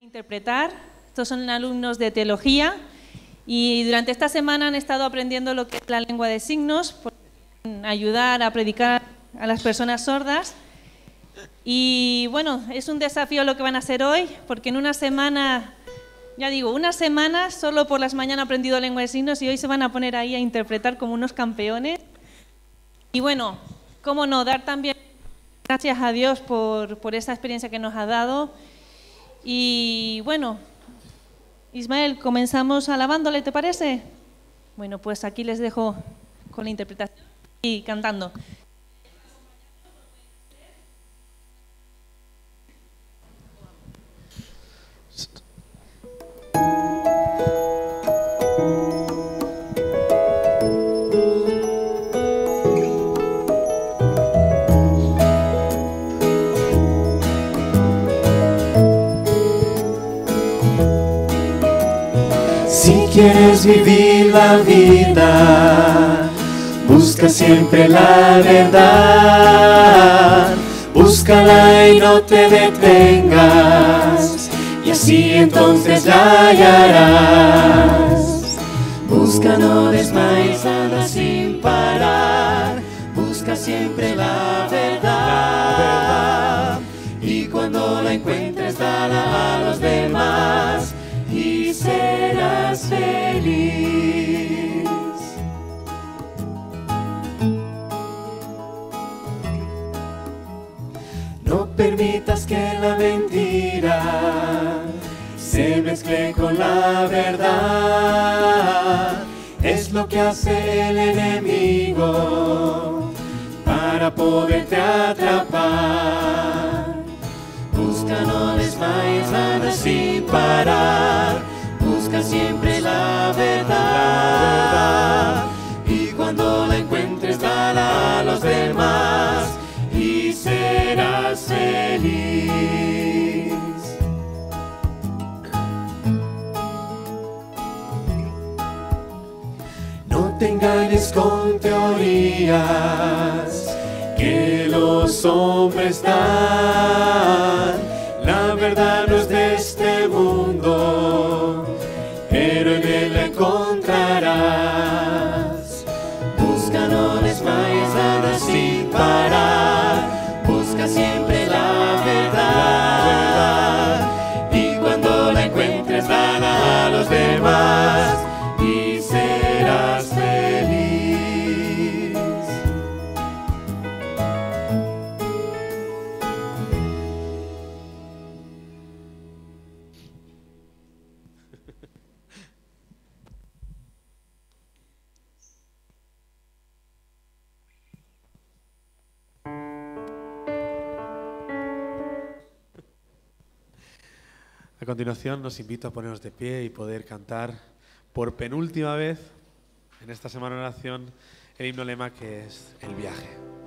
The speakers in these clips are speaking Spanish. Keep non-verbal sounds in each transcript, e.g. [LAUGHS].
interpretar. Estos son alumnos de teología y durante esta semana han estado aprendiendo lo que es la lengua de signos, por ayudar a predicar a las personas sordas. Y bueno, es un desafío lo que van a hacer hoy, porque en una semana, ya digo, una semana solo por las mañanas han aprendido lengua de signos y hoy se van a poner ahí a interpretar como unos campeones. Y bueno, cómo no, dar también gracias a Dios por, por esa experiencia que nos ha dado y bueno, Ismael, comenzamos alabándole, ¿te parece? Bueno, pues aquí les dejo con la interpretación y cantando. Quieres vivir la vida, busca siempre la verdad. Búscala y no te detengas, y así entonces la hallarás. Busca, no desmayes, anda sin parar. Busca siempre la verdad. Y cuando la encuentres, dala a los demás No permitas que la mentira se mezcle con la verdad. Es lo que hace el enemigo para poderte atrapar. Busca, no desmayes, anda sin parar. Busca siempre la verdad. Y cuando la encuentres, dala a los demás y serás feliz. No te engañes con teorías que los hombres dan. La verdad no es de continuación nos invito a ponernos de pie y poder cantar por penúltima vez en esta semana de oración el himno lema que es el viaje.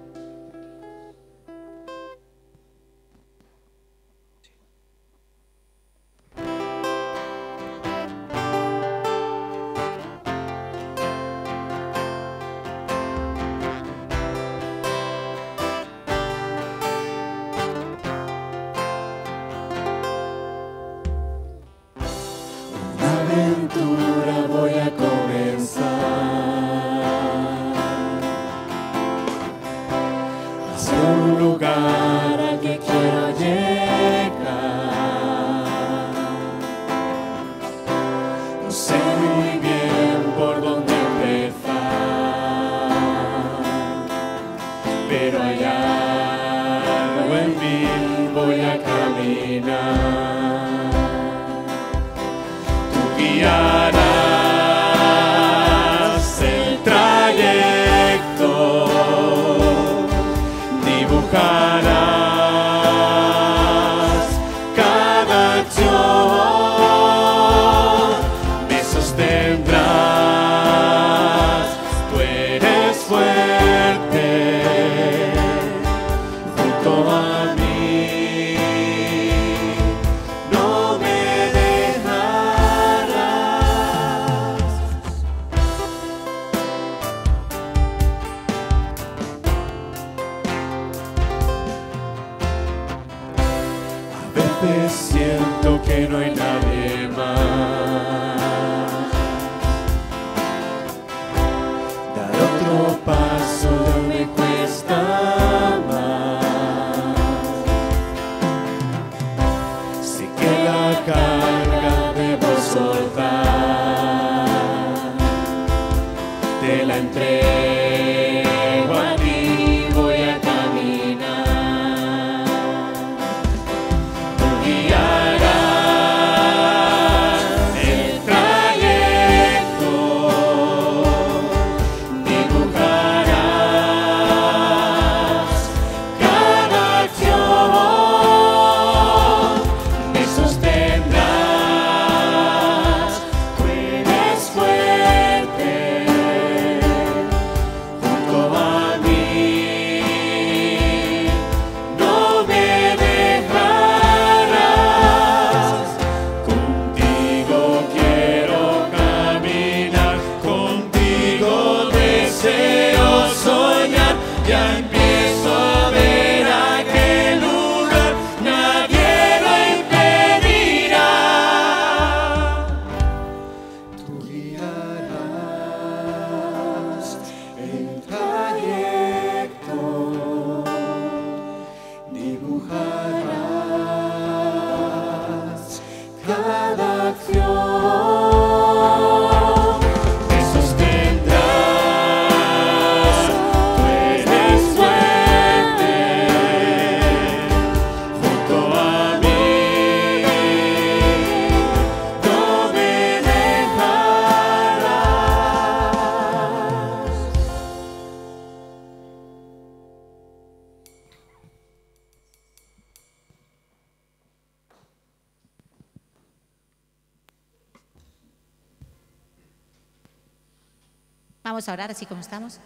Así como estamos.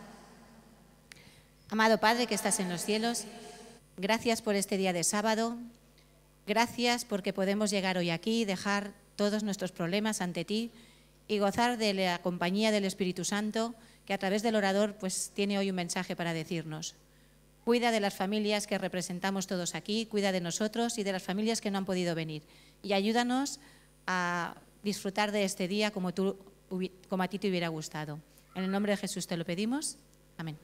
Amado Padre que estás en los cielos, gracias por este día de sábado. Gracias porque podemos llegar hoy aquí y dejar todos nuestros problemas ante ti y gozar de la compañía del Espíritu Santo que a través del orador pues tiene hoy un mensaje para decirnos. Cuida de las familias que representamos todos aquí, cuida de nosotros y de las familias que no han podido venir y ayúdanos a disfrutar de este día como, tú, como a ti te hubiera gustado. En el nombre de Jesús te lo pedimos. Amén.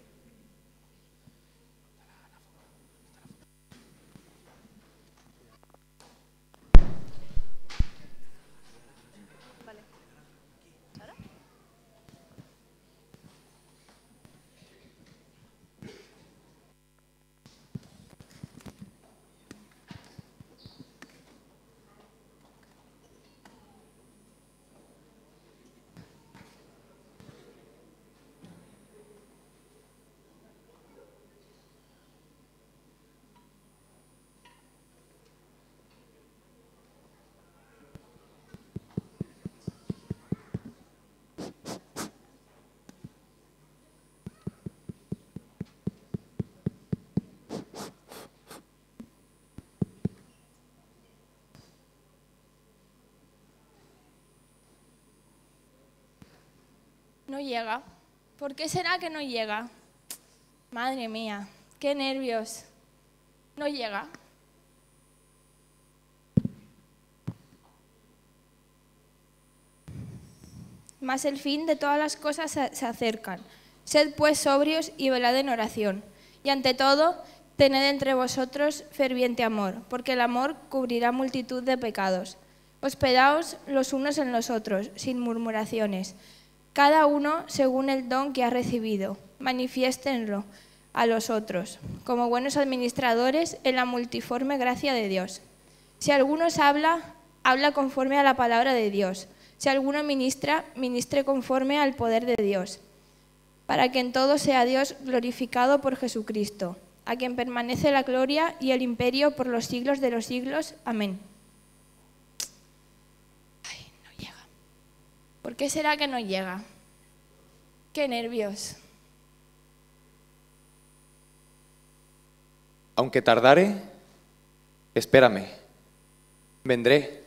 Llega. ¿Por qué será que no llega? Madre mía, qué nervios. No llega. Mas el fin de todas las cosas se acercan. Sed pues sobrios y velad en oración. Y ante todo, tened entre vosotros ferviente amor, porque el amor cubrirá multitud de pecados. Hospedaos los unos en los otros, sin murmuraciones. Cada uno según el don que ha recibido, manifiéstenlo a los otros, como buenos administradores en la multiforme gracia de Dios. Si alguno habla, habla conforme a la palabra de Dios. Si alguno ministra, ministre conforme al poder de Dios, para que en todo sea Dios glorificado por Jesucristo, a quien permanece la gloria y el imperio por los siglos de los siglos. Amén. Ay, no llega. ¿Por qué será que no llega? Qué nervios. Aunque tardare, espérame. Vendré.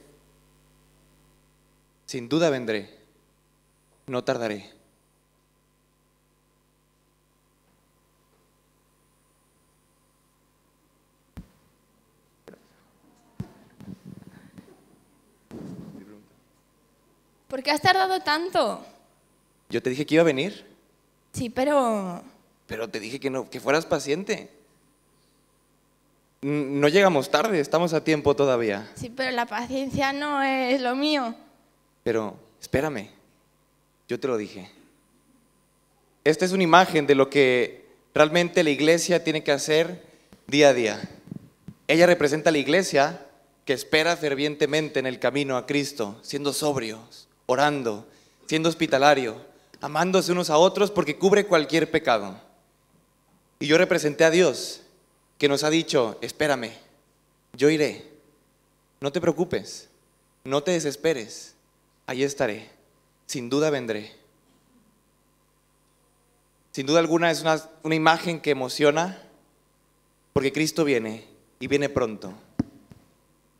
Sin duda vendré. No tardaré. ¿Por qué has tardado tanto? Yo te dije que iba a venir, Sí, pero... pero te dije que, no, que fueras paciente. No llegamos tarde, estamos a tiempo todavía. Sí, pero la paciencia no es lo mío. Pero espérame, yo te lo dije. Esta es una imagen de lo que realmente la iglesia tiene que hacer día a día. Ella representa a la iglesia que espera fervientemente en el camino a Cristo, siendo sobrios, orando, siendo hospitalario, amándose unos a otros porque cubre cualquier pecado. Y yo representé a Dios, que nos ha dicho, espérame, yo iré, no te preocupes, no te desesperes, ahí estaré, sin duda vendré. Sin duda alguna es una, una imagen que emociona, porque Cristo viene y viene pronto.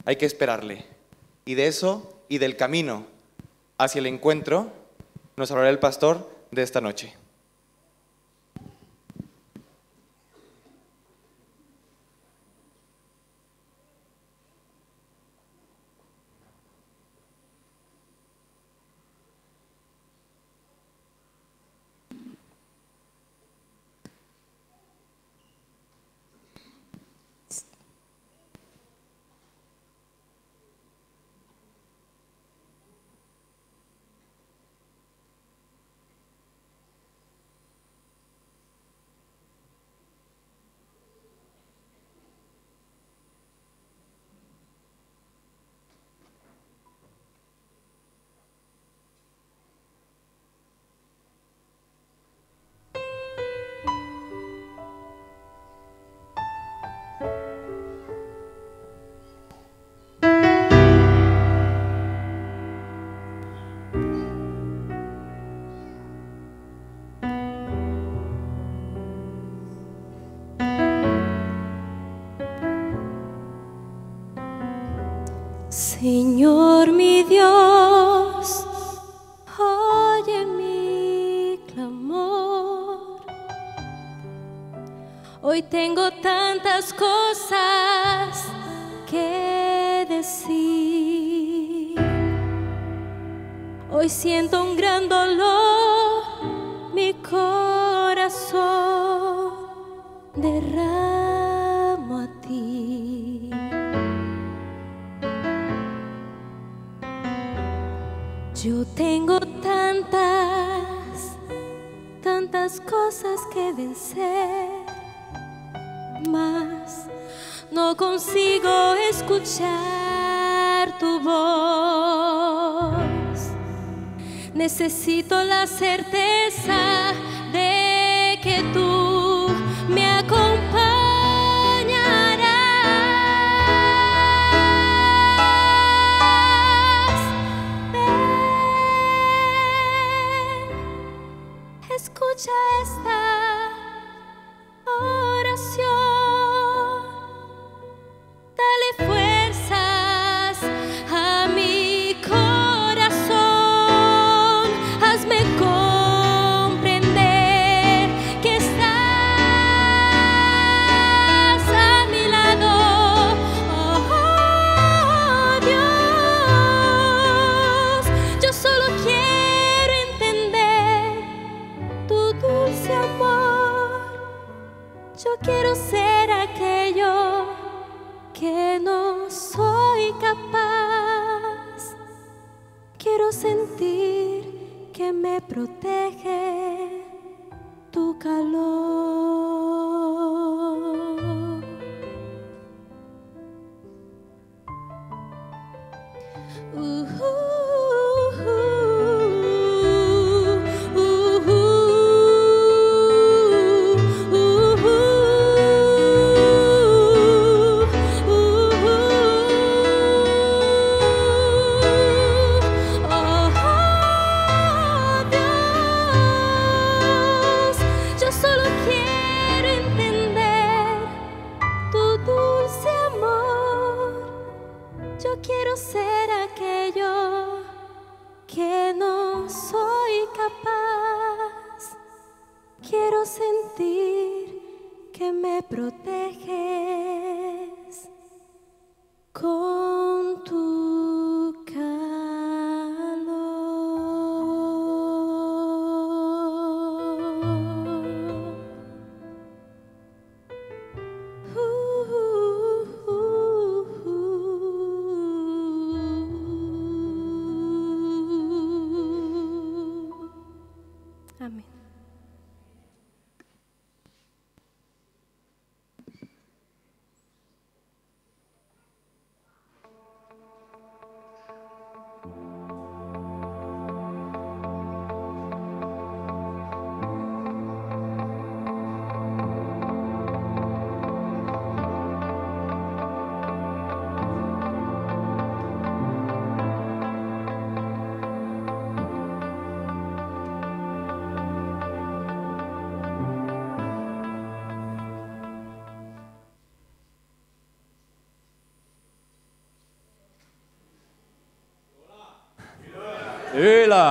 Hay que esperarle. Y de eso y del camino hacia el encuentro nos hablará el pastor de esta noche. Dios, oye mi clamor. Hoy tengo tantas cosas que decir. Hoy siento un gran dolor, no consigo escuchar tu voz. Necesito la certeza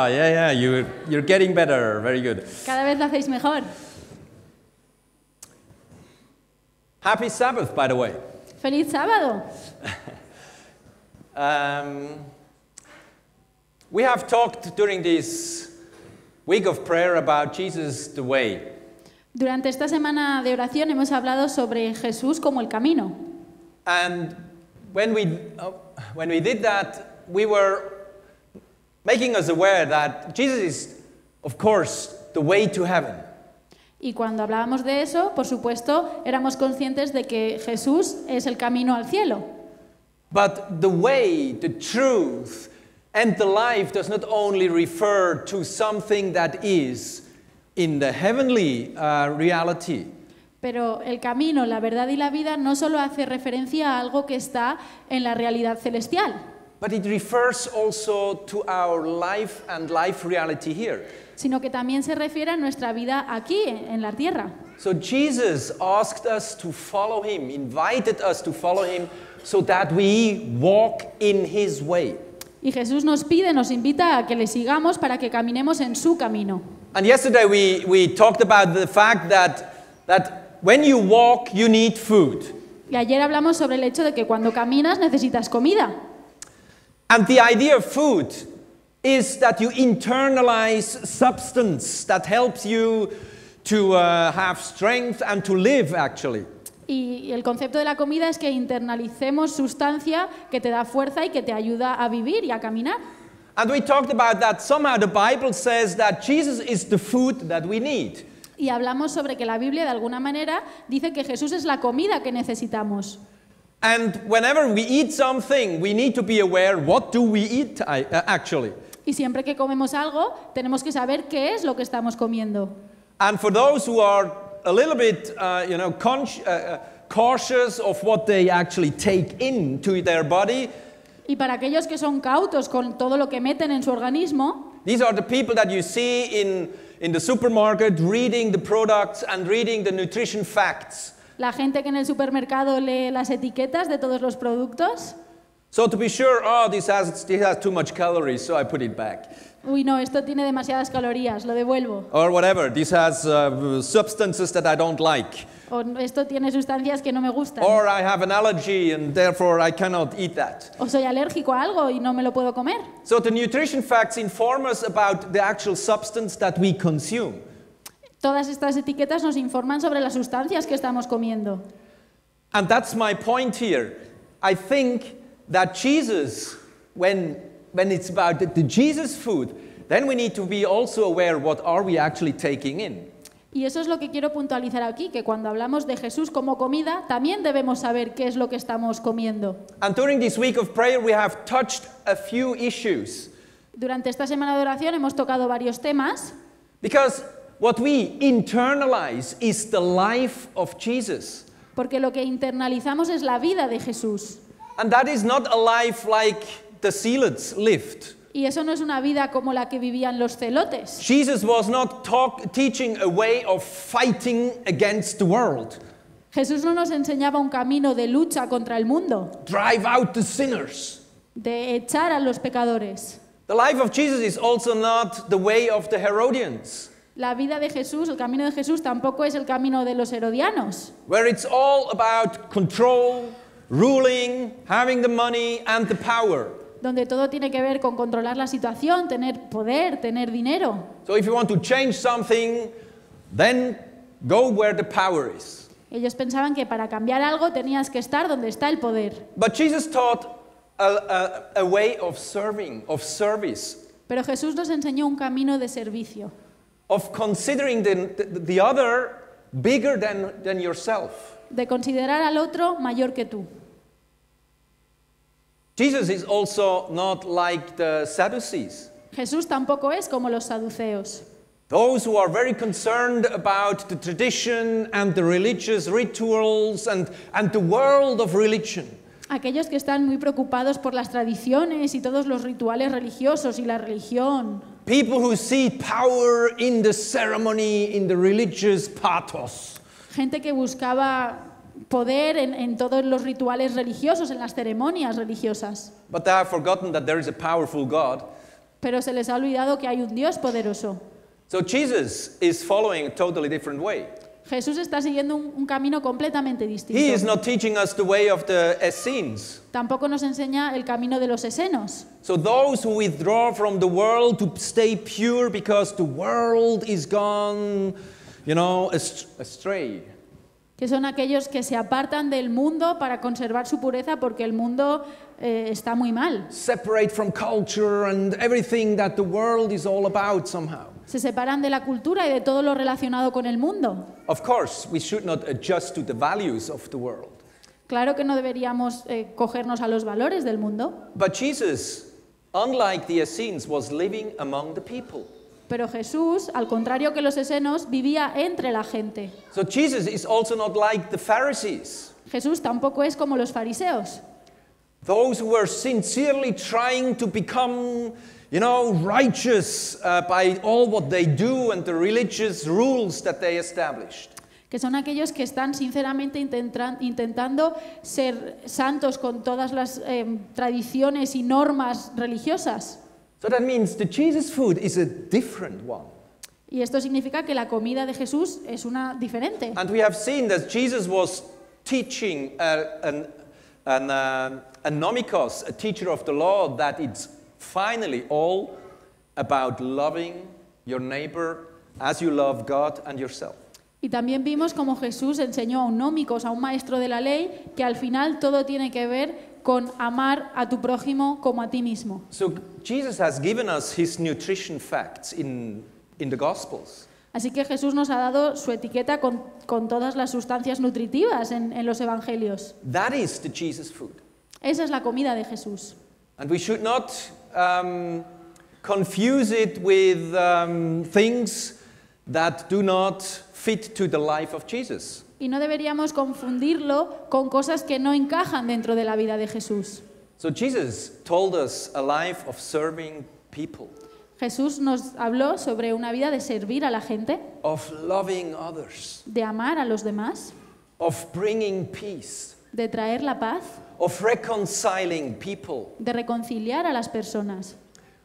Yeah, yeah, you're, you're getting better. Very good. Cada vez lo hacéis mejor. Happy Sabbath, by the way. ¡Feliz sábado! [LAUGHS] Um, we have talked during this week of prayer about Jesus the way. Durante esta semana de oración hemos hablado sobre Jesús como el camino. And when we, uh, when we did that, we were making us aware that Jesus is, of course, the way to heaven. Y cuando hablábamos de eso, por supuesto, éramos conscientes de que Jesús es el camino al cielo. But the way, the truth, and the life does not only refer to something that is in the heavenly uh, reality, Pero el camino, la verdad y la vida no solo hace referencia a algo que está en la realidad celestial, but it refers also to our life and life reality here. sino que también se refiere a nuestra vida aquí, en la tierra. So Jesus asked us to follow him, invited us to follow him so that we walk in his way. Y Jesús nos pide, nos invita a que le sigamos para que caminemos en su camino. And yesterday we, we talked about the fact that, that when you walk, you need food. Y ayer hablamos sobre el hecho de que cuando caminas necesitas comida. And the idea of food is that you internalize substance that helps you to uh, have strength and to live actually. Y el concepto de la comida es que internalicemos sustancia que te da fuerza y que te ayuda a vivir y a caminar. And we talked about that somehow the Bible says that Jesus is the food that we need. Y hablamos sobre que la Biblia de alguna manera dice que Jesús es la comida que necesitamos. And whenever we eat something, we need to be aware what do we eat uh, actually. Y siempre que comemos algo, tenemos que saber qué es lo que estamos comiendo. And for those who are a little bit, uh, you know, uh, uh, cautious of what they actually take into their body, Y para aquellos que son cautos con todo lo que meten en su organismo, these are the people that you see in, in the supermarket reading the products and reading the nutrition facts. La gente que en el supermercado lee las etiquetas de todos los productos, So to be sure, oh, this has, this has too much calories, so I put it back. uy no, esto tiene demasiadas calorías, lo devuelvo. Or whatever, this has uh, substances that I don't like. O esto tiene sustancias que no me gustan. Or I have an allergy and therefore I cannot eat that. O soy alérgico a algo y no me lo puedo comer. So the nutrition facts inform us about the actual substance that we consume. Todas estas etiquetas nos informan sobre las sustancias que estamos comiendo. And that's my point here. I think that Jesus, when, when it's about the, the Jesus food, then we need to be also aware what are we actually taking in. Y eso es lo que quiero puntualizar aquí, que cuando hablamos de Jesús como comida, también debemos saber qué es lo que estamos comiendo. And during this week of prayer, we have touched a few issues. Durante esta semana de oración hemos tocado varios temas, Because what we internalize is the life of Jesus. porque lo que internalizamos es la vida de Jesús. And that is not a life like the Zealots lived. Y eso no es una vida como la que vivían los celotes. Jesus was not talk, teaching a way of fighting against the world. Jesús no nos enseñaba un camino de lucha contra el mundo, Drive out the sinners. de echar a los pecadores. The life of Jesus is also not the way of the Herodians, La vida de Jesús, el camino de Jesús tampoco es el camino de los herodianos, where it's all about control, ruling, having the money, and the power. donde todo tiene que ver con controlar la situación, tener poder, tener dinero. So if you want to change something, then go where the power is. Ellos pensaban que para cambiar algo tenías que estar donde está el poder. But Jesus taught a, a, a way of serving, of service, Pero Jesús nos enseñó un camino de servicio, of considering the, the, the other bigger than, than yourself. de considerar al otro mayor que tú. Jesus is also not like the Sadducees, Jesús tampoco es como los saduceos, those who are very concerned about the tradition and the religious rituals and, and the world of religion. aquellos que están muy preocupados por las tradiciones y todos los rituales religiosos y la religión, People who see power in the ceremony, in the religious pathos. gente que buscaba poder en, en todos los rituales religiosos, en las ceremonias religiosas. But they have forgotten that there is a powerful God pero se les ha olvidado que hay un Dios poderoso. So Jesus is following a totally different way. Jesús está siguiendo un, un camino completamente He is distinto. not teaching us the way of the Essenes. Tampoco nos enseña el camino de los esenos. So those who withdraw from the world to stay pure because the world is gone, you know, ast- astray. Que son aquellos que se apartan del mundo para conservar su pureza porque el mundo eh, está muy mal. Separate from culture and everything that the world is all about somehow. Se separan de la cultura y de todo lo relacionado con el mundo. Of course, we should not adjust to the values of the world. Claro que no deberíamos eh, cogernos a los valores del mundo, But Jesus, unlike the Essenes, was living among the people. Pero Jesús, al contrario que los esenos, vivía entre la gente. So Jesus is also not like the Pharisees, Jesús tampoco es como los fariseos, those who were sincerely trying to become, you know, righteous uh, by all what they do and the religious rules that they established. que son aquellos que están sinceramente intentan- intentando ser santos con todas las eh, tradiciones y normas religiosas. So that means the Jesus food is a different one. Y esto significa que la comida de Jesús es una diferente. And we have seen that Jesus was teaching uh, an, an, uh, a nomikos, a teacher of the law, that it's finally all about loving your neighbor as you love God and yourself. Y también vimos como Jesús enseñó a un nómicos, a un maestro de la ley, que al final todo tiene que ver con amar a tu prójimo como a ti mismo. So Jesus has given us his nutrition facts in, in the Gospels. Así que Jesús nos ha dado su etiqueta con, con todas las sustancias nutritivas en, en los evangelios. That is the Jesus food. Esa es la comida de Jesús. And we should not um, confuse it with um, things that do not fit to the life of Jesus. Y no deberíamos confundirlo con cosas que no encajan dentro de la vida de Jesús. So Jesus told us a life of serving people, Jesús nos habló sobre una vida de servir a la gente, of loving others, de amar a los demás, of bringing peace, de traer la paz, of reconciling people, de reconciliar a las personas,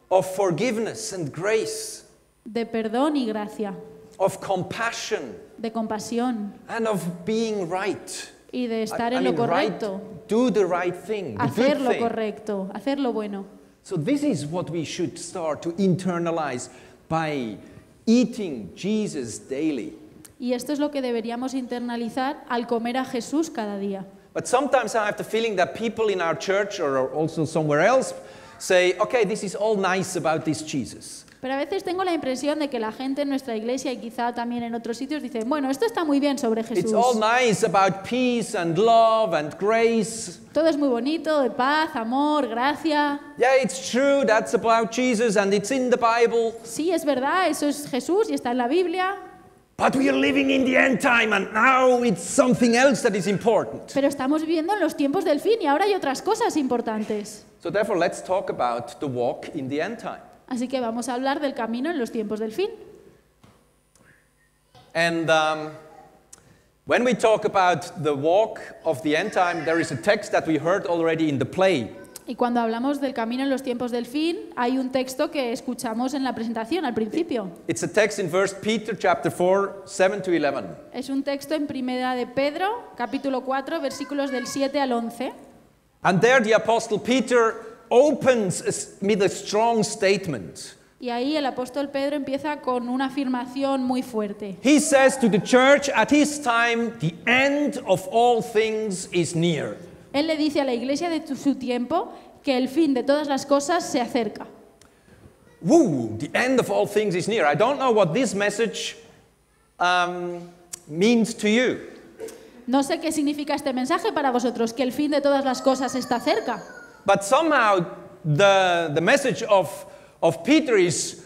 of forgiveness and grace, de perdón y gracia, of compassion, de compasión and of being right. y de I- estar I en lo mean, right, correcto, do the right thing, the hacer lo correcto, hacer lo bueno. So this is what we should start to internalize by eating Jesus daily. Y esto es lo que deberíamos internalizar al comer a Jesús cada día. But sometimes I have the feeling that people in our church or also somewhere else say, okay, this is all nice about this Jesus. Pero a veces tengo la impresión de que la gente en nuestra iglesia y quizá también en otros sitios dice, bueno, esto está muy bien sobre It's Jesús. all nice about peace and love and grace. Todo es muy bonito, de paz, amor, gracia. Yeah, it's true, that's about Jesus and it's in the Bible. Sí, es verdad, eso es Jesús y está en la Biblia. But we are living in the end time and now it's something else that is important. Pero estamos viviendo en los tiempos del fin y ahora hay otras cosas importantes. So therefore, let's talk about the walk in the end time. Así que vamos a hablar del camino en los tiempos del fin. And um, when we talk about the walk of the end time, there is a text that we heard already in the play. Y cuando hablamos del camino en los tiempos del fin, hay un texto que escuchamos en la presentación al principio. It's a text in 1 Peter chapter 4, 7 to 11. Es un texto en Primera de Pedro, capítulo 4, versículos del 7 al 11. And there the apostle Peter opens with a strong statement. Y ahí el apóstol Pedro empieza con una afirmación muy fuerte. He says to the church, at his time, the end of all things is near. Él le dice a la iglesia de su tiempo que el fin de todas las cosas se acerca. Woo, the end of all things is near. I don't know what this message um, means to you. No sé qué significa este mensaje para vosotros, que el fin de todas las cosas está cerca. But somehow the, the message of, of Peter is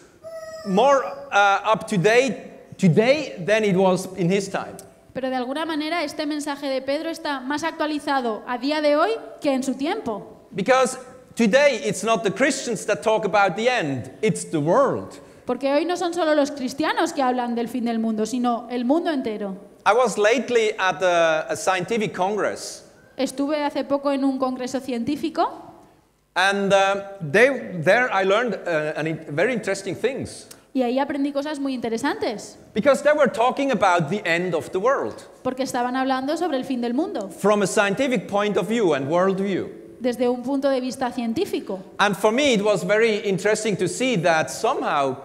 more uh, up to date today than it was in his time. Pero de alguna manera este mensaje de Pedro está más actualizado a día de hoy que en su tiempo. Because today it's not the Christians that talk about the end, it's the world. Porque hoy no son solo los cristianos que hablan del fin del mundo, sino el mundo entero. I was lately at a, a scientific congress, Estuve hace poco en un congreso científico And um, they, there I learned uh, an very interesting things. Y ahí aprendí cosas muy interesantes, Because they were talking about the end of the world porque estaban hablando sobre el fin del mundo from a scientific point of view and worldview. desde un punto de vista científico. And for me, it was very interesting to see that somehow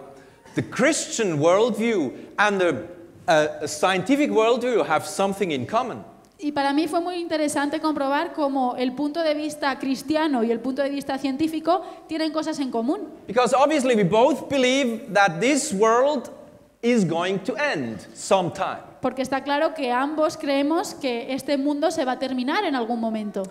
the Christian worldview and the uh, scientific worldview have something in common. Y para mí fue muy interesante comprobar cómo el punto de vista cristiano y el punto de vista científico tienen cosas en común. Because obviously, we both believe that this world is going to end sometime. Porque está claro que ambos creemos que este mundo se va a terminar en algún momento.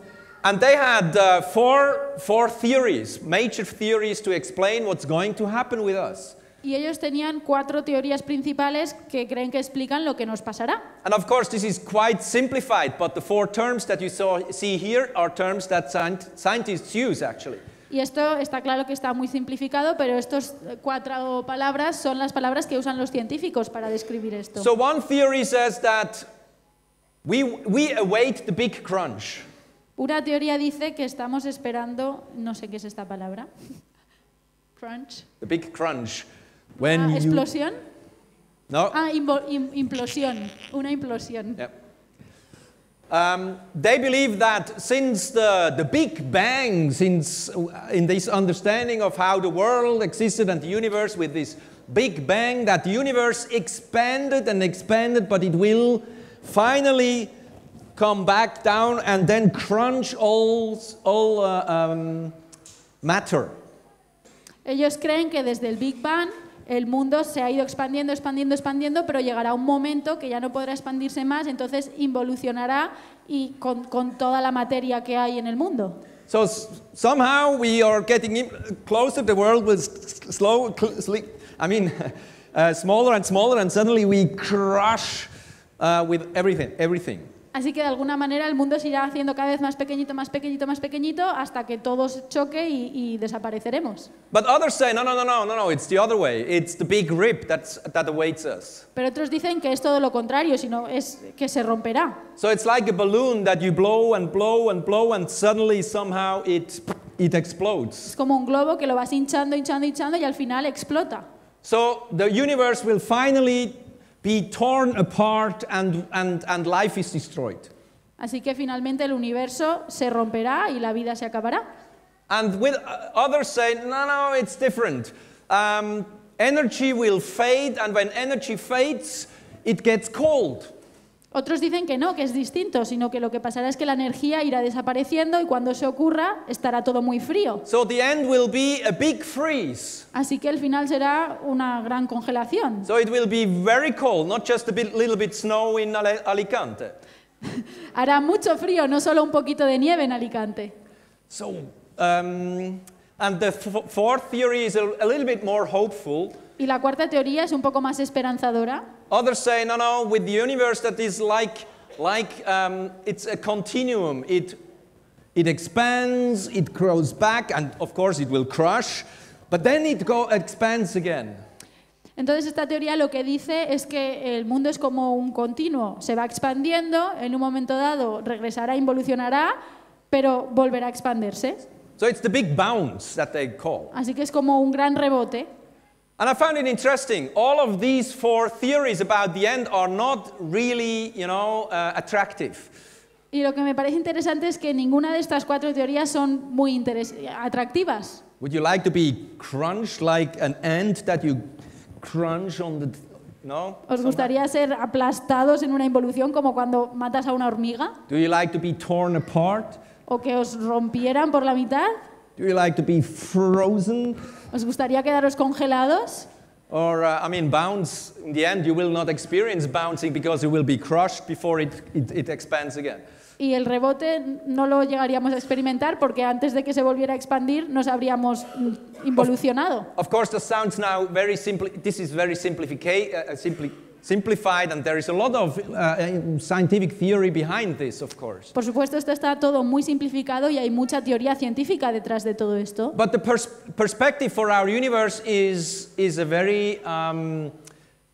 And they had uh, four, four theories, major theories, to explain what's going to happen with us. Y ellos tenían cuatro teorías principales que creen que explican lo que nos pasará. And of course, this is quite simplified, but the four terms that you saw, see here are terms that scient- scientists use actually. Y esto está claro que está muy simplificado, pero estas cuatro palabras son las palabras que usan los científicos para describir esto. So, one theory says that we, we await the big crunch. Una teoría dice que estamos esperando, no sé qué es esta palabra, [LAUGHS] crunch, The big crunch. When you. explosión, No? ah, im- implosión, una implosión. Yeah. Um, they believe that since the, the Big Bang, since uh, in this understanding of how the world existed and the universe with this Big Bang, that the universe expanded and expanded, but it will finally come back down and then crunch all, all uh, um, matter. Ellos creen que desde el Big Bang el mundo se ha ido expandiendo, expandiendo, expandiendo, pero llegará un momento que ya no podrá expandirse más, entonces involucionará y con, toda la materia que hay en el mundo. So somehow we are getting in- closer. The world will slow, I mean, [LAUGHS] uh, smaller and smaller, and suddenly we crush uh, with everything. Everything. Así que de alguna manera el mundo se irá haciendo cada vez más pequeñito, más pequeñito, más pequeñito, hasta que todo se choque y, y desapareceremos. But others say, no, no, no, no, no, no. It's the other way. It's the big rip that's, that awaits us. Pero otros dicen que es todo lo contrario, sino es que se romperá. So it's like a balloon that you blow and blow and blow, and suddenly somehow it it explodes. Es como un globo que lo vas hinchando, hinchando, hinchando y al final explota. So the universe will finally be torn apart, and and and life is destroyed. Así que finalmente el universo se romperá y la vida se acabará. And with uh, others say, no, no, it's different. Um, energy will fade, and when energy fades, it gets cold. Otros dicen que no, que es distinto, sino que lo que pasará es que la energía irá desapareciendo y cuando se ocurra estará todo muy frío. So the end will be a big freeze. Así que el final será una gran congelación. So it will be very cold, not just a bit, little bit snow in Alicante. [LAUGHS] Hará mucho frío, no solo un poquito de nieve en Alicante. So, um, and the fourth theory is a, a little bit more hopeful. Y la cuarta teoría es un poco más esperanzadora. Others say, no, no, with the universe that is like, like um, it's a continuum. It, it expands, it grows back, and of course it will crush, but then it go, expands again. Entonces esta teoría lo que dice es que el mundo es como un continuo, se va expandiendo, en un momento dado regresará, involucionará, pero volverá a expandirse. So it's the big bounce that they call. Así que es como un gran rebote. And I found it interesting. All of these four theories about the end are not really, you know, uh, attractive. Y lo que me parece interesante es que ninguna de estas cuatro teorías son muy atractivas. Would you like to be crunched like an ant that you crunch on the, no? ¿Os gustaría ser aplastados en una involución como cuando matas a una hormiga? Do you like to be torn apart? ¿O que os rompieran por la mitad? Do you like to be frozen? ¿Os gustaría quedaros congelados? Or, uh, I mean, bounce, in the end, you will not experience bouncing because you will be crushed before it, it, it expands again. Y el rebote no lo llegaríamos a experimentar porque antes de que se volviera a expandir nos habríamos involucionado. Of course, this sounds now very simple. This is very simplifica- uh, simpli- simplified, and there is a lot of uh, scientific theory behind this, of course. Por supuesto, esto está todo muy simplificado y hay mucha teoría científica detrás de todo esto. But the pers- perspective for our universe is, is a very um,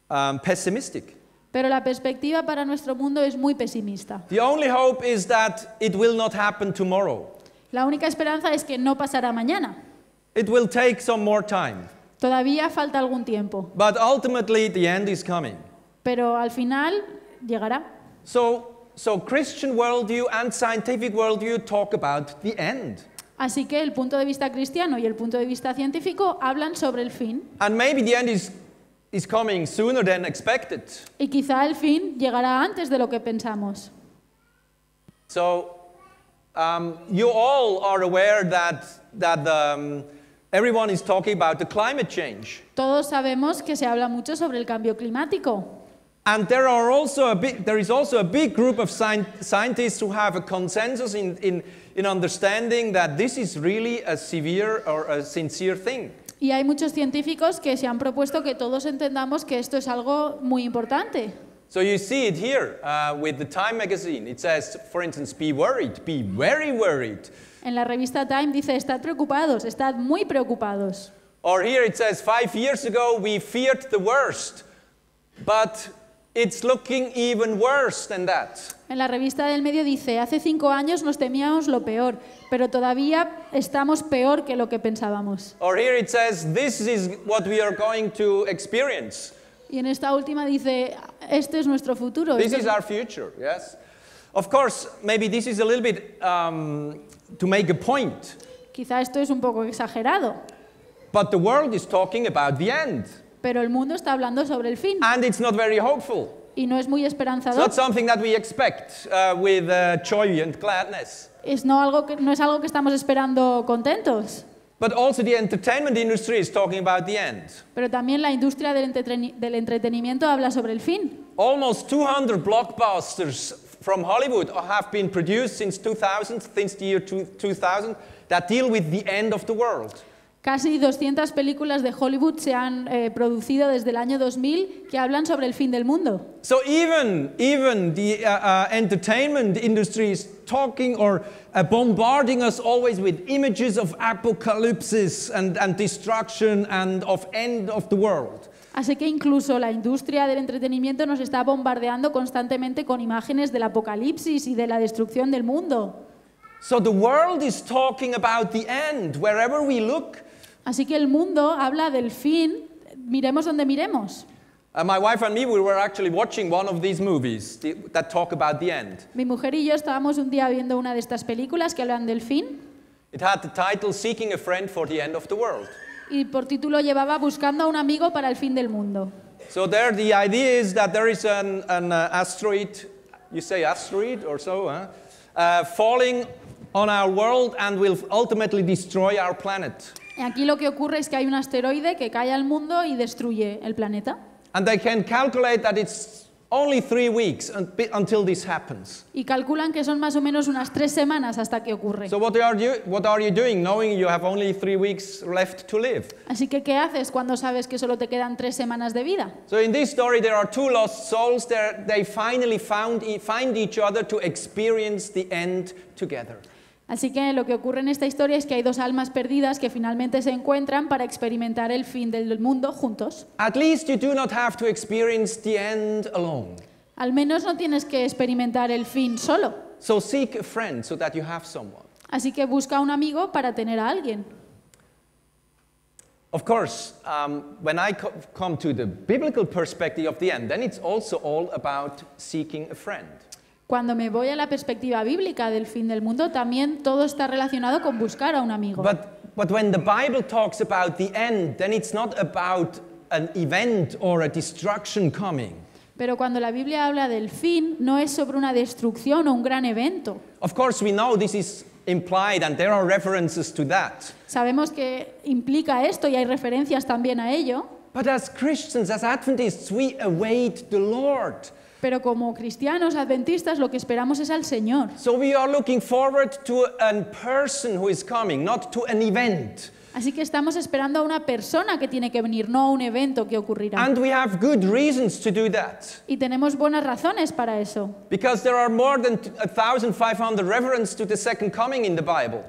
um, pessimistic. Pero la perspectiva para nuestro mundo es muy pesimista. The only hope is that it will not happen tomorrow. La única esperanza es que no pasará mañana. It will take some more time. Todavía falta algún tiempo, But ultimately, the end is coming. Pero al final llegará. So, so Christian worldview and scientific worldview talk about the end. Así que el punto de vista cristiano y el punto de vista científico hablan sobre el fin. And maybe the end is, is coming sooner than expected. Y quizá el fin llegará antes de lo que pensamos. So, um, you all are aware that, that um, everyone is talking about the climate change. Todos sabemos que se habla mucho sobre el cambio climático. And there, are also a big, there is also a big group of scien- scientists who have a consensus in, in, in understanding that this is really a severe or a sincere thing. Y hay muchos científicos que se han propuesto que todos entendamos que esto es algo muy importante. So you see it here uh, with the Time magazine. It says, for instance, be worried, be very worried. En la revista Time dice, estad preocupados, estad muy preocupados. Or here it says, five years ago we feared the worst, but it's looking even worse than that. En la revista del medio dice, hace cinco años nos temíamos lo peor, pero todavía estamos peor que lo que pensábamos. Or here it says, this is what we are going to experience. Y en esta última dice, este es nuestro futuro. This este is our future, yes? Of course, maybe this is a little bit um, to make a point, Quizá esto es un poco exagerado, but the world is talking about the end, pero el mundo está hablando sobre el fin and it's not very hopeful. y no es muy It's not something that we expect uh, with uh, joy and gladness. Es no, algo que, no es algo que estamos esperando contentos, But also the entertainment industry is talking about the end. pero también la industria del, entreteni- del entretenimiento habla sobre el fin. Almost 200 blockbusters from Hollywood have been produced since 2000, since the year two- 2000, that deal with the end of the world. Casi 200 películas de Hollywood se han eh, producido desde el año 2000 que hablan sobre el fin del mundo. So even, even the uh, uh, entertainment industry is talking or uh, bombarding us always with images of apocalypses and, and destruction and of end of the world. Así que incluso la industria del entretenimiento nos está bombardeando constantemente con imágenes del apocalipsis y de la destrucción del mundo. So the world is talking about the end wherever we look. Así que el mundo habla del fin, miremos donde miremos. Uh, my wife and me, we were actually watching one of these movies that talk about the end. Mi mujer y yo estábamos un día viendo una de estas películas que hablan del fin It had the title Seeking a Friend for the End of the World. y por título llevaba Buscando a un amigo para el fin del mundo. So there, the idea is that there is an, an uh, asteroid, you say asteroid or so, huh? uh, falling on our world and will ultimately destroy our planet. Y aquí lo que ocurre es que hay un asteroide que cae al mundo y destruye el planeta. And they can calculate that it's only three weeks un- until this happens. Y calculan que son más o menos unas tres semanas hasta que ocurre. So what are you, what are you doing knowing you have only three weeks left to live? Así que, ¿qué haces cuando sabes que solo te quedan tres semanas de vida? So in this story, there are two lost souls. They finally found, e- find each other to experience the end together. Así que lo que ocurre en esta historia es que hay dos almas perdidas que finalmente se encuentran para experimentar el fin del mundo juntos. At least you do not have to experience the end alone. Al menos no tienes que experimentar el fin solo. So seek a friend so that you have someone. Así que busca un amigo para tener a alguien. Of course, um, when I co- come to the biblical perspective of the end, then it's also all about seeking a friend. Cuando me voy a la perspectiva bíblica del fin del mundo, también todo está relacionado con buscar a un amigo. But, but when the Bible talks about the end, then it's not about an event or a destruction coming. Pero cuando la Biblia habla del fin, no es sobre una destrucción o un gran evento. Of course, we know this is implied, and there are references to that. Sabemos que implica esto y hay referencias también a ello, But as Christians, as Adventists, we await the Lord. Pero como cristianos adventistas lo que esperamos es al Señor. So we are looking forward to a person who is coming, not to an event. Así que estamos esperando a una persona que tiene que venir, no a un evento que ocurrirá. And we have good reasons to do that. Y tenemos buenas razones para eso. Because there are more than 1,500 references to the second coming in the Bible.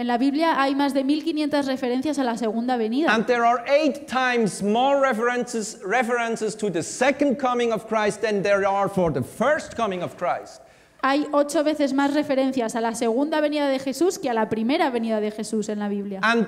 En la Biblia hay más de 1500 referencias a la segunda venida. And there are eight times more references, references to the second coming of Christ than there are for the first coming of Christ. Hay ocho veces más referencias a la segunda venida de Jesús que a la primera venida de Jesús en la Biblia. And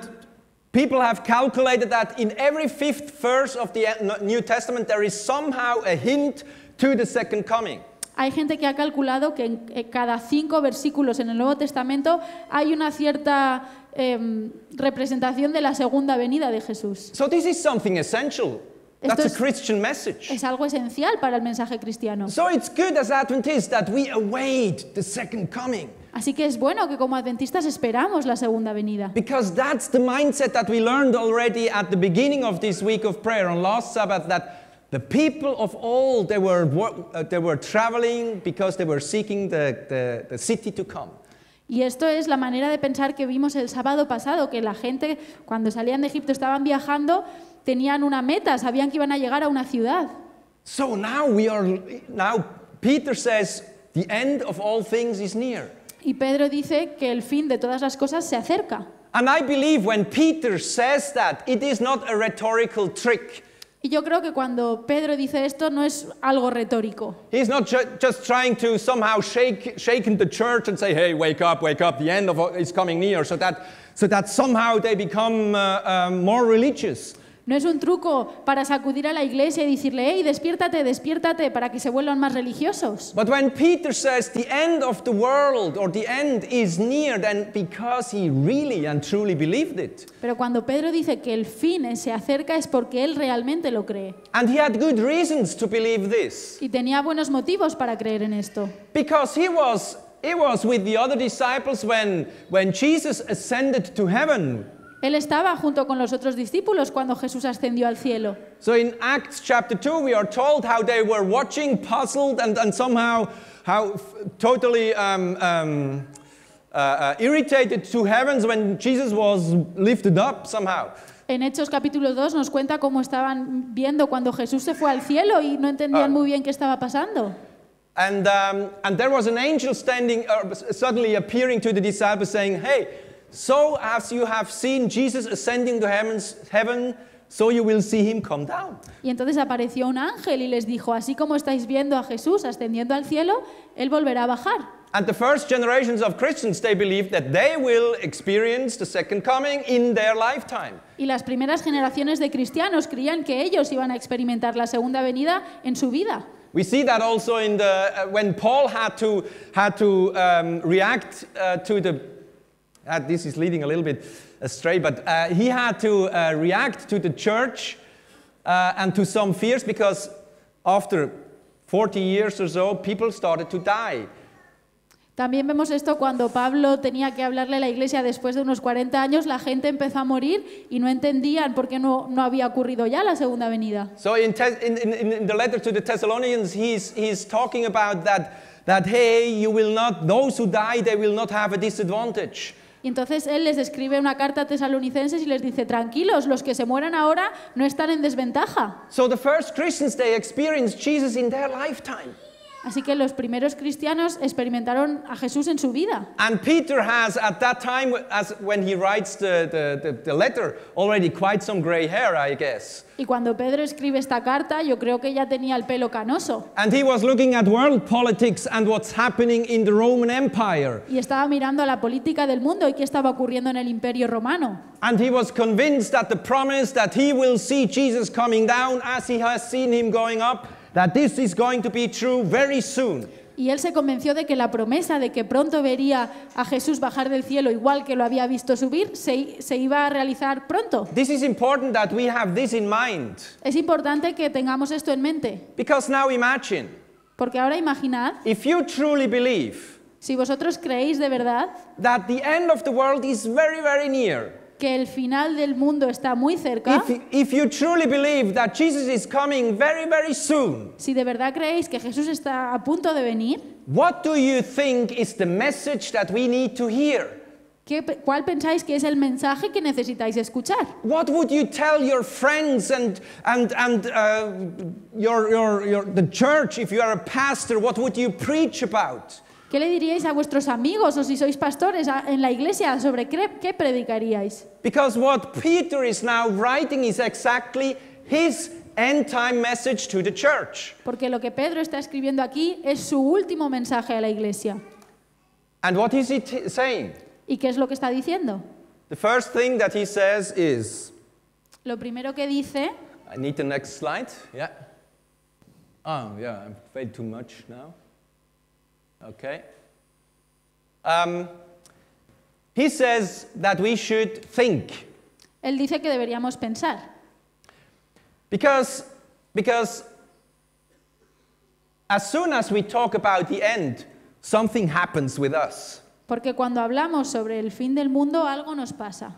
people have calculated that in every fifth verse of the New Testament there is somehow a hint to the second coming. Hay gente que ha calculado que en eh, cada cinco versículos en el Nuevo Testamento hay una cierta em, representación de la segunda venida de Jesús. So this is something essential. Esto That's es- a Christian message. Es algo esencial para el mensaje cristiano. So it's good as Adventists that we await the second coming. Así que es bueno que como adventistas esperamos la segunda venida. Because that's the mindset that we learned already at the beginning of this week of prayer on last Sabbath that the people of old they were, uh, they were traveling because they were seeking the, the, the city to come. Y esto es la manera de pensar que vimos el sábado pasado, que la gente cuando salían de Egipto estaban viajando, tenían una meta, sabían que iban a llegar a una ciudad. So now we are now Peter says the end of all things is near. Y Pedro dice que el fin de todas las cosas se acerca. And I believe when Peter says that it is not a rhetorical trick. Y yo creo que cuando Pedro dice esto no es algo retórico. He's not ju- just trying to somehow shake, shake the church and say, hey, wake up, wake up, the end of is coming near, so that, so that somehow they become uh, um, more religious. No es un truco para sacudir a la iglesia y decirle, hey, despiértate, despiértate, para que se vuelvan más religiosos. But when Peter says the end of the world or the end is near, then because he really and truly believed it. Pero cuando Pedro dice que el fin se acerca es porque él realmente lo cree. And he had good reasons to believe this. Y tenía buenos motivos para creer en esto. Because he was, he was with the other disciples when, when Jesus ascended to heaven. Él estaba junto con los otros discípulos cuando Jesús ascendió al cielo. So in Acts chapter 2, we are told how they were watching, puzzled, and, and somehow how totally um, um, uh, uh, irritated to heavens when Jesus was lifted up somehow. En Hechos capítulo 2 nos cuenta cómo estaban viendo cuando Jesús se fue al cielo y no entendían muy bien qué estaba pasando. And, um, and there was an angel standing, uh, suddenly appearing to the disciples saying, Hey, so as you have seen Jesus ascending to heavens, heaven, so you will see him come down. Y entonces apareció un ángel y les dijo, así como estáis viendo a Jesús ascendiendo al cielo, Él volverá a bajar. And the first generations of Christians, they believed that they will experience the second coming in their lifetime. Y las primeras generaciones de cristianos creían que ellos iban a experimentar la segunda venida en su vida. We see that also in the, uh, when Paul had to, had to um, react uh, to the, uh, this is leading a little bit astray, but uh, he had to uh, react to the church uh, and to some fears because after 40 years or so, people started to die. También vemos esto cuando Pablo tenía que hablarle a la iglesia después de unos 40 años, la gente empezó a morir y no entendían por qué no, no había ocurrido ya la segunda venida. So in, in, in, in the letter to the Thessalonians, he's, he's talking about that, that, hey, you will not, those who die, they will not have a disadvantage. Y entonces él les escribe una carta a tesalonicenses y les dice, tranquilos, los que se mueran ahora no están en desventaja. So the first Christians, they experienced Jesus in their lifetime. Así que los primeros cristianos experimentaron a Jesús en su vida. And Peter has, at that time, as when he writes the, the, the, the letter, already quite some gray hair, I guess. Y cuando Pedro escribe esta carta, yo creo que ya tenía el pelo canoso. And he was looking at world politics and what's happening in the Roman Empire. Y estaba mirando a la política del mundo y qué estaba ocurriendo en el imperio romano. And he was convinced that the promise that he will see Jesus coming down as he has seen him going up, that this is going to be true very soon. Y él se convenció de que la promesa de que pronto vería a Jesús bajar del cielo igual que lo había visto subir, se, se iba a realizar pronto. This is important that we have this in mind. Es importante que tengamos esto en mente, Because now imagine, porque ahora imaginad, if you truly believe si vosotros creéis de verdad that the end of the world is very, very near, que el final del mundo está muy cerca, if, if you truly believe that Jesus is coming very, very soon, si de verdad creéis que Jesús está a punto de venir, what do you think is the message that we need to hear? ¿qué ¿cuál pensáis que es el mensaje que necesitáis escuchar? What would you tell your friends and, and, and uh, your, your, your, the church if you are a pastor? What would you preach about? ¿Qué le diríais a vuestros amigos o si sois pastores en la iglesia sobre qué, predicaríais? Because what Peter is now writing is exactly his end time message to the church. Porque lo que Pedro está escribiendo aquí es su último mensaje a la iglesia. And what is he saying? ¿Y qué es lo que está diciendo? The first thing that he says is Lo primero que dice, I need the next slide. Yeah. Oh, yeah, I've way too much now. Okay. Um, he says that we should think él dice que deberíamos pensar. because, because as soon as we talk about the end, something happens with us. Porque cuando hablamos sobre el fin del mundo, algo nos pasa.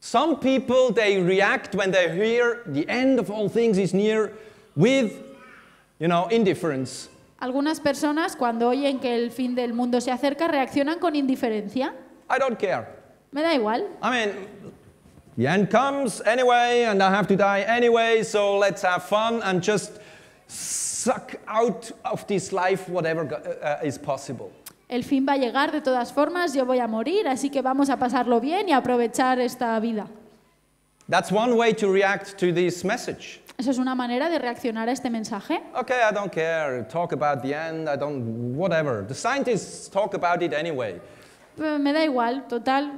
Some people they react when they hear the end of all things is near with you know indifference. Algunas personas, cuando oyen que el fin del mundo se acerca, reaccionan con indiferencia. I don't care. Me da igual. I mean, the end comes anyway, and I have to die anyway, so let's have fun and just suck out of this life whatever uh, is possible. El fin va a llegar de todas formas, yo voy a morir, así que vamos a pasarlo bien y a aprovechar esta vida. That's one way to react to this message. Eso es una manera de reaccionar a este mensaje. Okay, I don't care. Talk about the end. I don't. Whatever. The scientists talk about it anyway. Eh, Me da igual, total,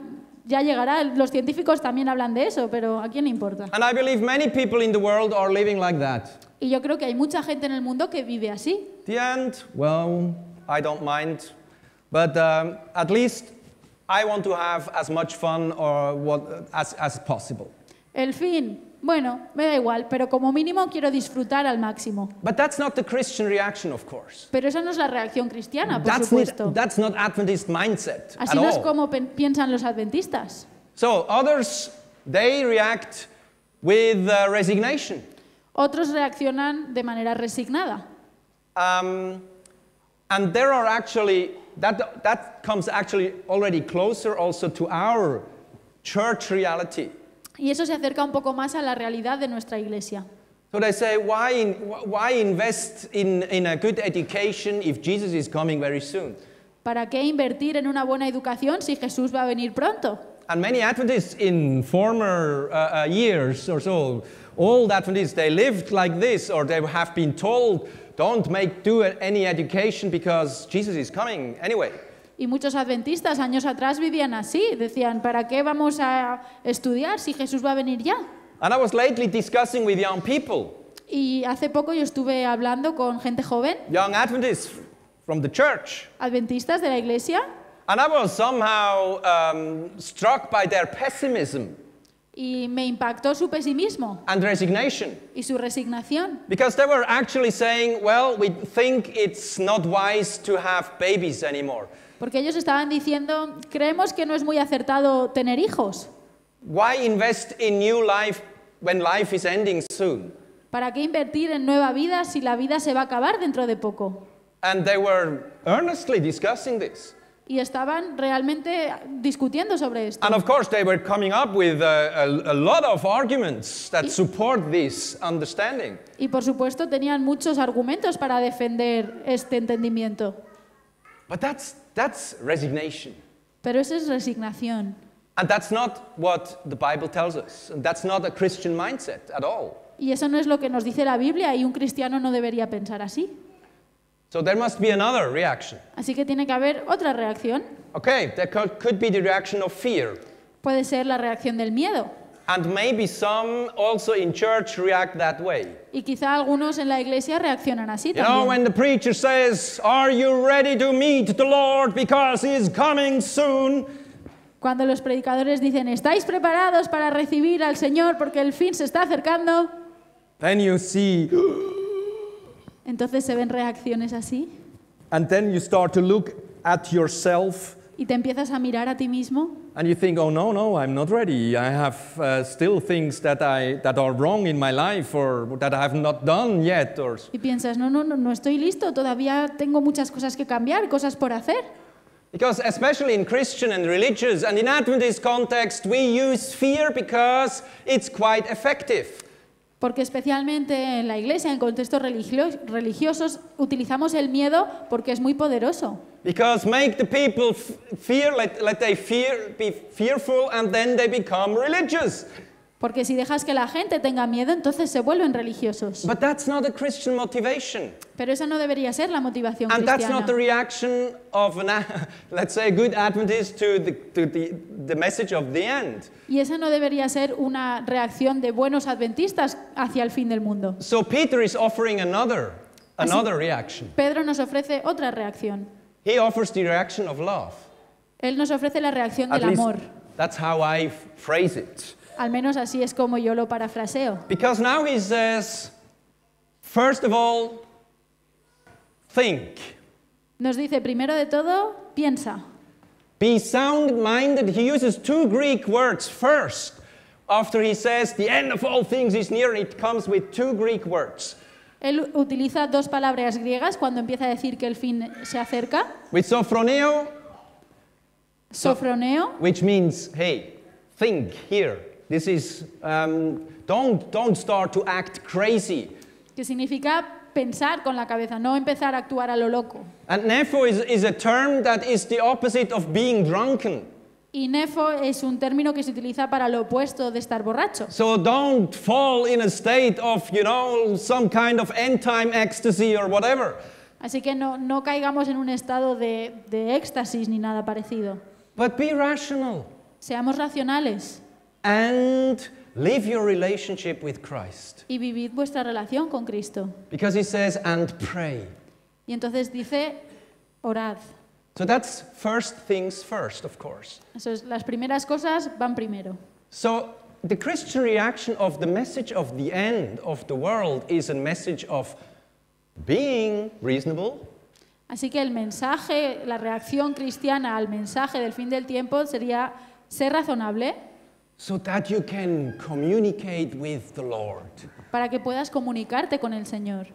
ya llegará. Los científicos también hablan de eso, pero ¿a quién le importa? And I believe many people in the world are living like that. Y yo creo que hay mucha gente en el mundo que vive así. The end, well, I don't mind. But um, at least I want to have as much fun or what, as, as possible. El fin, bueno, me da igual, pero como mínimo quiero disfrutar al máximo. But that's not the Christian reaction, of course. Pero esa no es la reacción cristiana, por That's supuesto. not, that's not Adventist mindset Así at no es all. como pen- piensan los adventistas. So others, they react with uh, resignation. Otros reaccionan de manera resignada. Um, and there are actually, that, that comes actually already closer also to our church reality. Y eso se acerca un poco más a la realidad de nuestra iglesia. So they say, why, in, why invest in, in a good education if Jesus is coming very soon? ¿Para qué invertir en una buena educación si Jesús va a venir pronto? And many Adventists in former uh, uh, years or so, old Adventists, they lived like this, or they have been told, don't make do any education because Jesus is coming anyway. Y muchos adventistas años atrás vivían así. Decían, ¿para qué vamos a estudiar si Jesús va a venir ya? And I was lately discussing with young people, Y hace poco yo estuve hablando con gente joven, young Adventists from the church, adventistas de la iglesia, and I was somehow um, struck by their pessimism y me impactó su pesimismo and resignation. y su resignación. Because they were actually saying, well, we think it's not wise to have babies anymore. Porque ellos estaban diciendo, creemos que no es muy acertado tener hijos. Why invest in new life when life is ending soon? ¿Para qué invertir en nueva vida si la vida se va a acabar dentro de poco? And they were earnestly discussing this. Y estaban realmente discutiendo sobre esto. And of course, they were coming up with a, a- a lot of arguments that Y- support this understanding. Y por supuesto tenían muchos argumentos para defender este entendimiento. But that's, that's resignation. Pero eso es resignación. And that's not what the Bible tells us. And that's not a Christian mindset at all. Y eso no es lo que nos dice la Biblia y un cristiano no debería pensar así. So there must be another reaction. Así que tiene que haber otra reacción. Okay, there could, could be the reaction of fear. Puede ser la reacción del miedo. And maybe some also in church react that way. Y quizá algunos en la iglesia reaccionan así You know, when the preacher says, Are you ready to meet the Lord because he's coming soon? Cuando los predicadores dicen, ¿estáis preparados para recibir al Señor porque el fin se está acercando? Then you see, [GASPS] Entonces se ven reacciones así and then you start to look at yourself y te empiezas a mirar a ti mismo and you think, Oh, no, no, I'm not ready. I have uh, still things that, I, that are wrong in my life or that I have not done yet. Or... y piensas, no, no, no, no estoy listo, todavía tengo muchas cosas que cambiar, cosas por hacer. Because, especially in Christian and religious and in Adventist context, we use fear because it's quite effective. Porque especialmente en la iglesia, en contextos religio- religiosos, utilizamos el miedo porque es muy poderoso. Because make the people fear, let, let they fear, be fearful, and then they become religious. Porque si dejas que la gente tenga miedo, entonces se vuelven religiosos. But that's not a Christian motivation. Pero esa no debería ser la motivación And that's not the cristiana. reaction of an, [LAUGHS] let's say, a good Adventist to the, to the, the message of the end. Y esa no debería ser una reacción de buenos adventistas hacia el fin del mundo. So Peter is offering another, another reaction. Pedro nos ofrece otra reacción. He offers the reaction of love. Él nos ofrece la reacción At del least amor. that's how I phrase it. Al menos así es como yo lo parafraseo. Because now he says, first of all, think. Nos dice, primero de todo, piensa. Be sound minded. He uses two Greek words first. After he says, the end of all things is near, it comes with two Greek words. Él utiliza dos palabras griegas cuando empieza a decir que el fin se acerca. With sophroneo, Sofroneo, which means, hey, think here. This is, um, don't, don't start to act crazy. que significa pensar con la cabeza, no empezar a actuar a lo loco. And nepho is, is a term that is the opposite of being drunken. Y nefo es un término que se utiliza para lo opuesto de estar borracho. So don't fall in a state of, you know, some kind of end time ecstasy or whatever. Así que no, no caigamos en un estado de, de éxtasis ni nada parecido. But be rational Seamos racionales and live your relationship with Christ. y vivid vuestra relación con Cristo. Because he says, and pray. Y entonces dice, orad. So that's first things first, of course. Eso es, las primeras cosas van primero. So the Christian reaction of the message of the end of the world is a message of being reasonable, Así que el mensaje, la reacción cristiana al mensaje del fin del tiempo sería ser razonable so that you can communicate with the Lord. para que puedas comunicarte con el Señor.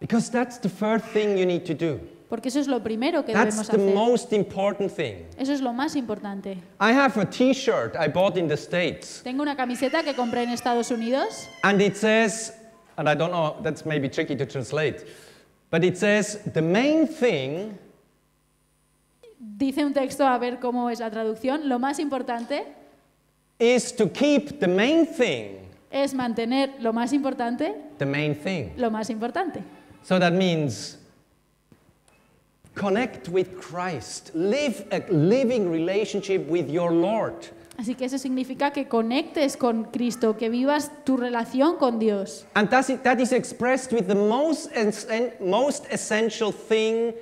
Because that's the first thing you need to do. Porque eso es lo primero que That's debemos the hacer. most important thing. Eso es lo más importante. I have a I bought in the States, Tengo una camiseta que compré en Estados Unidos and it says, and I don't know, that's maybe tricky to translate, but it says, the main thing Dice un texto, a ver cómo es la traducción, lo más importante is to keep the main thing es mantener lo más importante, the main thing. lo más importante. So that means connect with Christ, live a living relationship with your Lord. Así que eso significa que conectes con Cristo, que vivas tu relación con Dios. And that's it, that is expressed with the most, most essential thing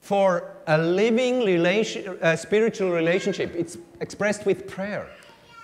for a living relation, a spiritual relationship. It's expressed with prayer.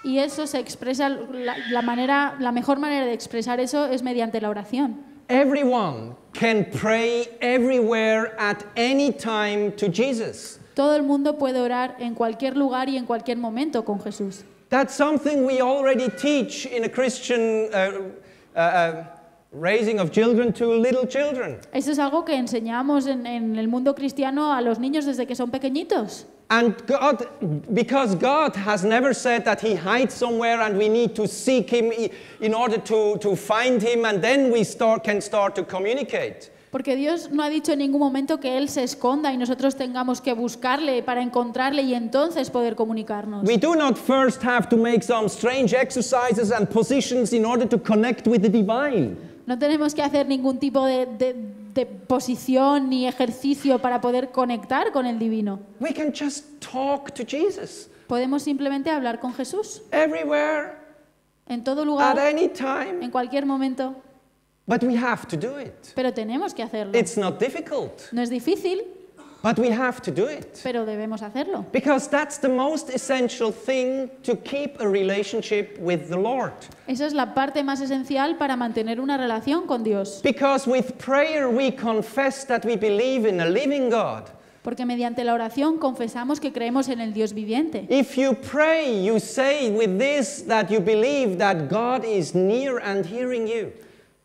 Y eso se expresa, la, la manera, la mejor manera de expresar eso es mediante la oración. Everyone can pray everywhere at any time to Jesus. Todo el mundo puede orar en cualquier lugar y en cualquier momento con Jesús. That's something we already teach in a Christian uh, uh, uh, raising of children to little children. Eso es algo que enseñamos en, en el mundo cristiano a los niños desde que son pequeñitos. And God, because God has never said that He hides somewhere and we need to seek Him in order to, to find Him and then we start, can start to communicate. Porque Dios no ha dicho en ningún momento que Él se esconda y nosotros tengamos que buscarle para encontrarle y entonces poder comunicarnos. We do not first have to make some strange exercises and positions in order to connect with the divine. No tenemos que hacer ningún tipo de, de- de posición ni ejercicio para poder conectar con el divino. We can just talk to Jesus Podemos simplemente hablar con Jesús everywhere, en todo at lugar, any time. en cualquier momento, But we have to do it. pero tenemos que hacerlo. It's not difficult, No es difícil, but we have to do it. pero debemos hacerlo. Because that's the most essential thing to keep a relationship with the Lord. Esa es la parte más esencial para mantener una relación con Dios. Because with prayer we confess that we believe in a living God. Porque mediante la oración confesamos que creemos en el Dios viviente. If you pray, you say with this that you believe that God is near and hearing you.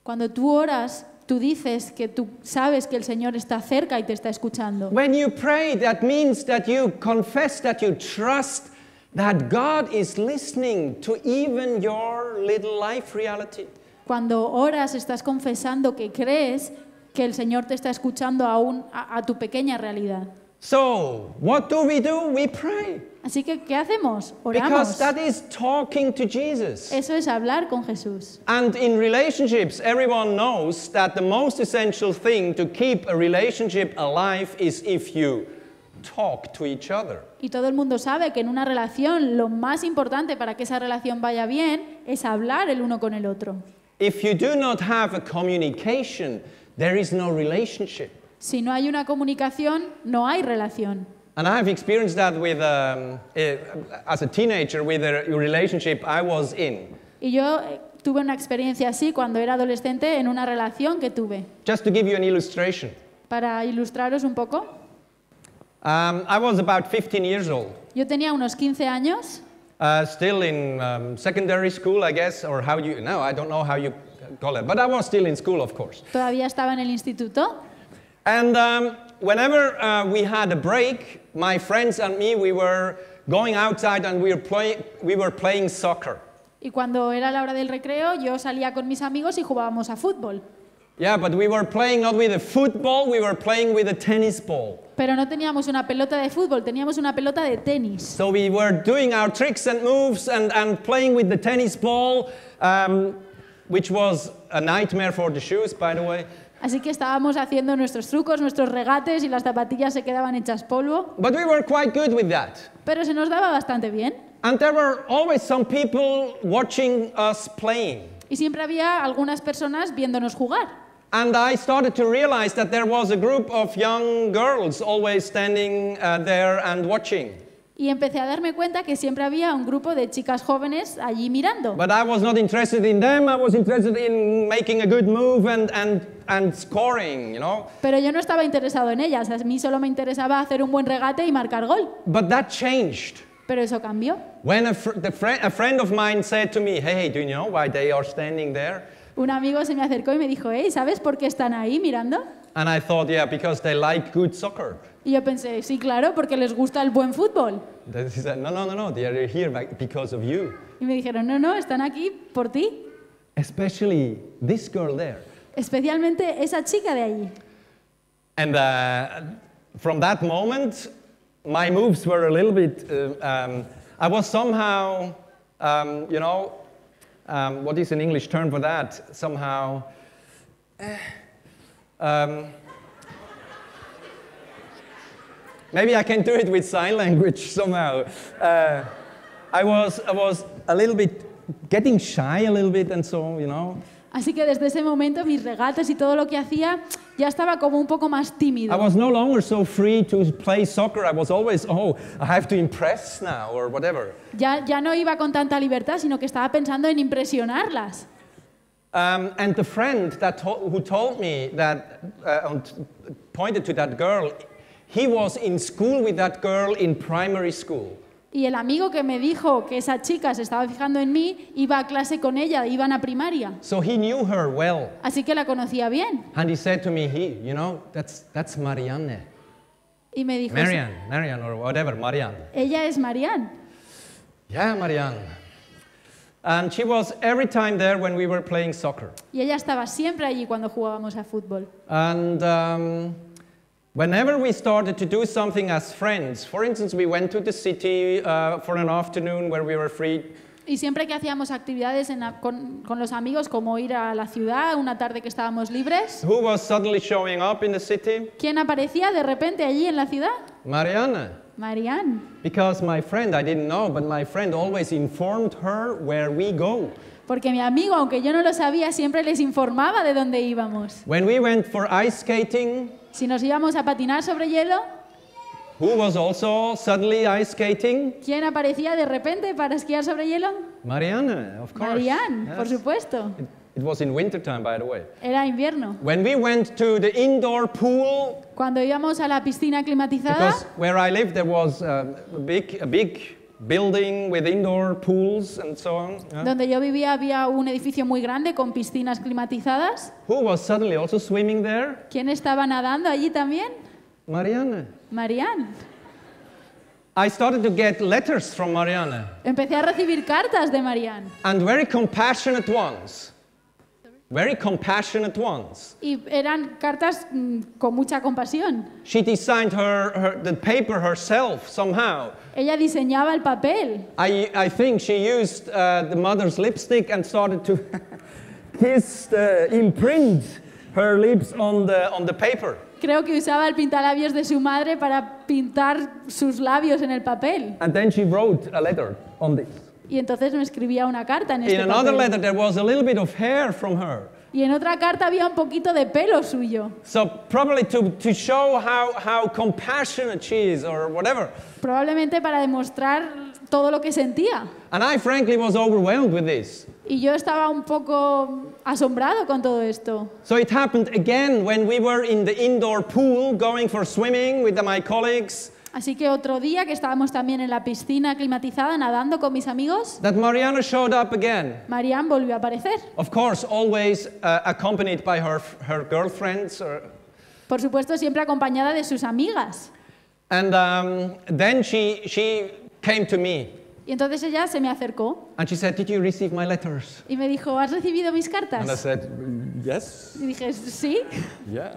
Cuando tú oras, tú dices que tú sabes que el Señor está cerca y te está escuchando. When you pray, that means that you confess that you trust that God is listening to even your little life reality. Cuando oras, estás confesando que crees que el Señor te está escuchando aún a, a tu pequeña realidad. So, what do we do? We pray. Así que, ¿qué hacemos? Oramos. Because that is talking to Jesus. Eso es hablar con Jesús. And in relationships, everyone knows that the most essential thing to keep a relationship alive is if you talk to each other. Y todo el mundo sabe que en una relación lo más importante para que esa relación vaya bien es hablar el uno con el otro. If you do not have a communication, there is no relationship. Si no hay una comunicación, no hay relación. And I have experienced that with, um, eh, as a teenager, with a relationship I was in. Y yo eh, tuve una experiencia así cuando era adolescente en una relación que tuve. Just to give you an illustration, Para ilustraros un poco, um, I was about 15 years old, yo tenía unos 15 años, uh, still in um, secondary school, I guess, or how you, no, I don't know how you call it, but I was still in school, of course. todavía estaba en el instituto And um, whenever uh, we had a break, my friends and me, we were going outside and we were, play, we were playing soccer. y cuando era la hora del recreo yo salía con mis amigos y jugábamos a fútbol. Yeah, but we were playing not with a football, we were playing with a tennis ball. Pero no teníamos una pelota de fútbol, teníamos una pelota de tenis. So we were doing our tricks and moves and, and playing with the tennis ball, um, which was a nightmare for the shoes, by the way. Así que estábamos haciendo nuestros trucos, nuestros regates y las zapatillas se quedaban hechas polvo, But we were quite good with that. pero se nos daba bastante bien. And there were always some people watching us playing. Y siempre había algunas personas viéndonos jugar. And I started to realize that there was a group of young girls always standing uh, there and watching. Y empecé a darme cuenta que siempre había un grupo de chicas jóvenes allí mirando. But I was not interested in them, I was interested in making a good move and, and, and scoring, you know. Pero yo no estaba interesado en ellas, a mí solo me interesaba hacer un buen regate y marcar gol. But that changed. Pero eso cambió. When a, fr- the fri- a friend of mine said to me, Hey, do you know why they are standing there? Un amigo se me acercó y me dijo, hey, ¿sabes por qué están ahí mirando? And I thought, Yeah, because they like good soccer. Y yo pensé, sí, claro, porque les gusta el buen fútbol. He said, No, no, no, no, they are here because of you. Y me dijeron, no, no, están aquí por ti. Especially this girl there. Especialmente esa chica de allí. And uh, from that moment, my moves were a little bit. Uh, um, I was somehow, um, you know, um, what is an English term for that? Somehow. eh, um, maybe I can do it with sign language [LAUGHS] somehow. Uh, I was, I was a little bit getting shy a little bit, and so you know. Así que desde ese momento mis regates y todo lo que hacía ya estaba como un poco más tímido. I was no longer so free to play soccer. I was always, oh, I have to impress now or whatever. Ya, ya no iba con tanta libertad, sino que estaba pensando en impresionarlas. Um, and the friend that to- who told me that, uh, pointed to that girl, he was in school with that girl in primary school. Y el amigo que me dijo que esa chica se estaba fijando en mí iba a clase con ella, iban a primaria. So he knew her well. Así que la conocía bien. And he said to me, he, you know, that's, that's Marianne. Y me dijo, Marianne, Marianne or whatever, Marianne. ella es Marianne. Yeah, Marianne. And she was every time there when we were playing soccer. Y ella estaba siempre allí cuando jugábamos a fútbol. And um, whenever we started to do something as friends, for instance, we went to the city uh, for an afternoon where we were free. Y siempre que hacíamos actividades en la- con, con los amigos, como ir a la ciudad una tarde que estábamos libres, Who was suddenly showing up in the city? ¿quién aparecía de repente allí en la ciudad? Mariana. Marianne. Because my friend, I didn't know, but my friend always informed her where we go. Porque mi amigo, aunque yo no lo sabía, siempre les informaba de dónde íbamos. When we went for ice skating, Si nos íbamos a patinar sobre hielo, who was also suddenly ice skating? ¿quién aparecía de repente para esquiar sobre hielo? Mariana, of course. Marianne, por supuesto. It, it was in wintertime, by the way. Era invierno. When we went to the indoor pool, Cuando íbamos a la piscina climatizada, because where I lived there was um, a big, a big building with indoor pools and so on. yeah. donde yo vivía había un edificio muy grande con piscinas climatizadas. Who was suddenly also swimming there? ¿Quién estaba nadando allí también? Mariana. Marianne. I started to get letters from Mariana Empecé a recibir cartas de Marianne. and very compassionate ones. Very compassionate ones. Y eran cartas mm, con mucha compasión. She designed her, her, the paper herself somehow. Ella diseñaba el papel. I, I think she used uh, the mother's lipstick and started to [LAUGHS] kiss the, imprint her lips on the, on the paper. Creo que usaba el pintalabios de su madre para pintar sus labios en el papel. And then she wrote a letter on this. Y entonces me escribía una carta en In este another papel. letter, there was a little bit of hair from her. Y en otra carta había un poquito de pelo suyo. So, probably to, to show how, how compassionate she is or whatever. Probablemente para demostrar todo lo que sentía. And I frankly was overwhelmed with this. Y yo estaba un poco asombrado con todo esto. So it happened again when we were in the indoor pool going for swimming with my colleagues Así que otro día que estábamos también en la piscina climatizada nadando con mis amigos, that Mariana showed up again. Marianne volvió a aparecer. Of course, always uh, accompanied by her, her girlfriends. Or, Por supuesto, siempre acompañada de sus amigas. and um, then she, she came to me Y entonces ella se me acercó and she said, Did you receive my letters? y me dijo, ¿has recibido mis And I cartas? said, Yes. Y dije, sí. Yeah.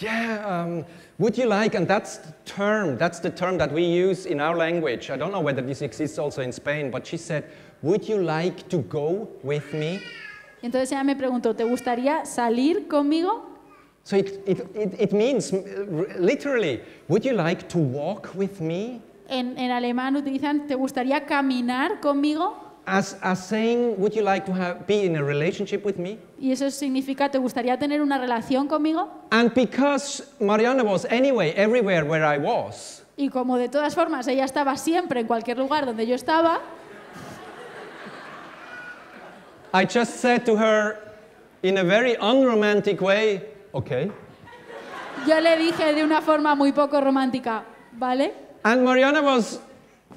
Yeah, um, would you like, and that's the term, that's the term that we use in our language. I don't know whether this exists also in Spain, but she said, Would you like to go with me? Entonces ella me preguntó, ¿te gustaría salir conmigo? So it, it, it, it means literally, Would you like to walk with me? En, en alemán utilizan, ¿te gustaría caminar conmigo? As, as saying, Would you like to have, be in a relationship with me? Y eso significa, ¿te gustaría tener una relación conmigo? And because Mariana was anyway everywhere where I was, Y como de todas formas ella estaba siempre en cualquier lugar donde yo estaba, I just said to her in a very unromantic way, Okay. yo le dije de una forma muy poco romántica, ¿vale? And Mariana was